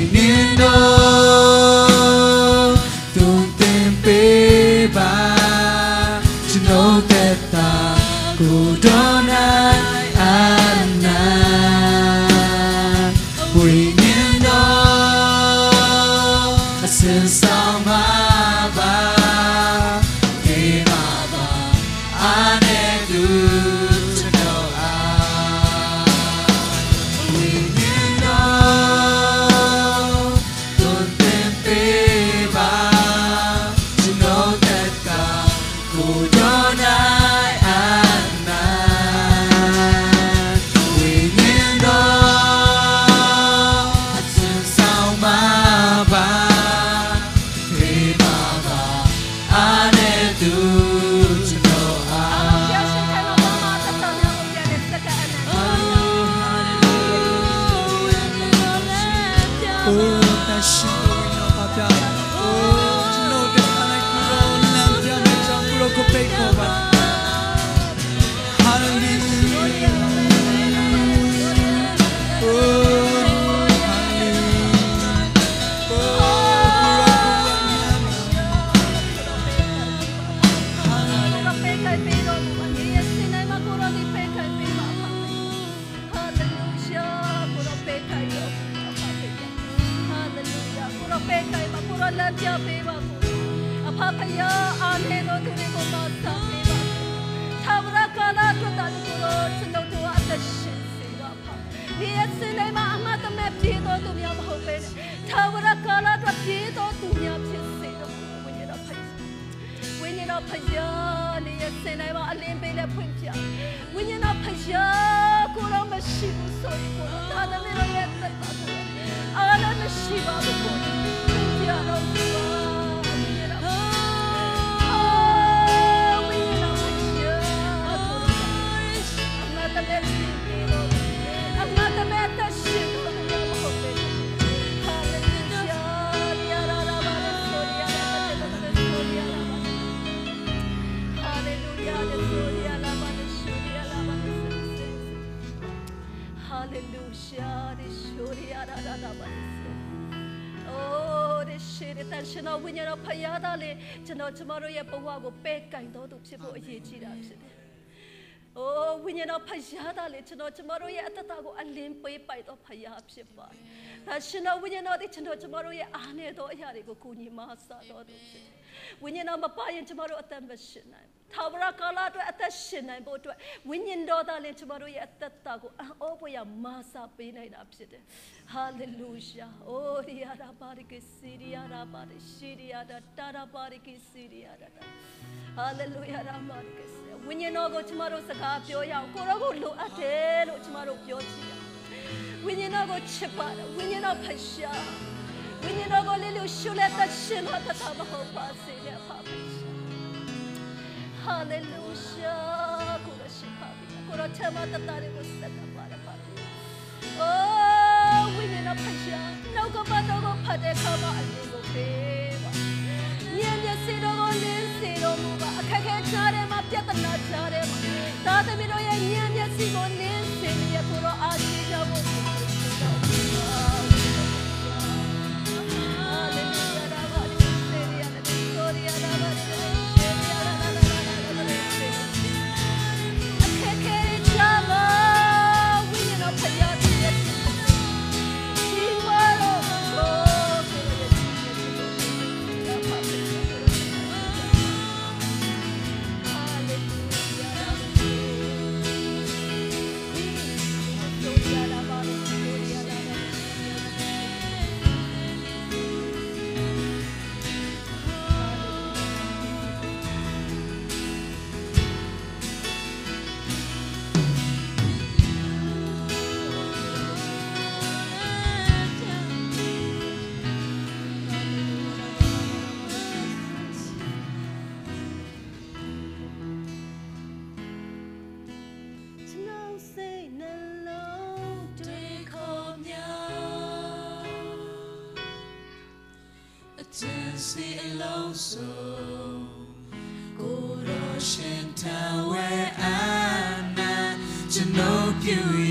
ဒီအစင်းတိုင်းမှာအမတ်တမဲ့ပြေတော်သူများမဟုတ်ပဲနဲ့။သာဝရကာလအတွက်ပြေတော်သူများဖြစ်စေတော်မူဝိညာဉ်တော်ဖတ်။ဝိညာဉ်တော်ဖယားနေရစင်တိုင်းမှာအလင်းပေးလက်ဖွင့်ပြဝိညာဉ်တော်ဖယားကိုတော့မရှိဘူးဆိုရင်ကိုတော့ဒါသမီးတို့ရဲ့သက်ပါကိုအားလည်းမရှိပါဘူးကို Hallelujah. ဖွင့်ပြတော့ဘူးပါဝိညာဉ်တော်အာဝိညာဉ်တော်ဖယားကိုတော့အမတ်တမဲ့စီပြီးတော့အမတ်တမဲ့တရှိတော့မဟုတ်ပဲ Hallelujah, the Shoria da da da ba. Oh, the shit, the tension of when you're a payada, ကျွန်တော်ကျမတို့ရဲ့ဘဝကိုပဲကင်တော်သူဖြစ်ဖို့အရေးကြီးတာဖြစ်တယ်။အိုးဝိညာဉ်တော်ဖယားသားလေကျွန်တော်ကျမတို့ရဲ့အတ္တကိုအလင်းပေးပိုက်တော့ဖယားဖြစ်ပါတယ်။ဒါရှင်တော်ဝိညာဉ်တော်ဒီကျွန်တော်ကျမတို့ရဲ့အားနည်းသောအရာတွေကိုကိုညီမဆတော်သူဖြစ်တယ်ဝိညာဉ်တော်မပါရင်ကျမတို့အသက်မရှင်နိုင်ဘူး ထာဝရကာလအတွက်အသက်ရှင်နိုင်ဖို့အတွက်ဝိညာဉ်တော်သားလည်းကျမတို့ရဲ့အသက်တာကိုအောဖို့ရမာစာပေးနိုင်တာဖြစ်တယ်ဟာလေလုယာအိုရီယာရာပါရီကစီရီယာရာပါရီရှီရီယာတာတာရာပါရီကစီရီယာတာဟာလေလုယာရာမာရီကစီဝိညာဉ်တော်ကိုကျမတို့စကားပြောရအောင်ကိုရောကိုလိုအပ်တယ်လို့ကျမတို့ပြောချင်တယ်ဝိညာဉ်တော်ကိုချစ်ပါတယ်ဝိညာဉ်တော်ဖရှာဝိညာဉ်တော်ကိုလေးလို့ရှုလက်သက်ရှင်လို့တတ်တာမဟုတ်ပါစေနဲ့ဖပါဟာလေလုယာကိုရရှိပါ ပြီကိုရချမတတ်တာကိုစက်ကပါတယ်ပါအိုးဝိညာဉ်တော်ဖရှာနှုတ်ကပတ်တော်ကိုဖတ်တဲ့အခါမှာအလင်းကိုပေးပါဉာ တော်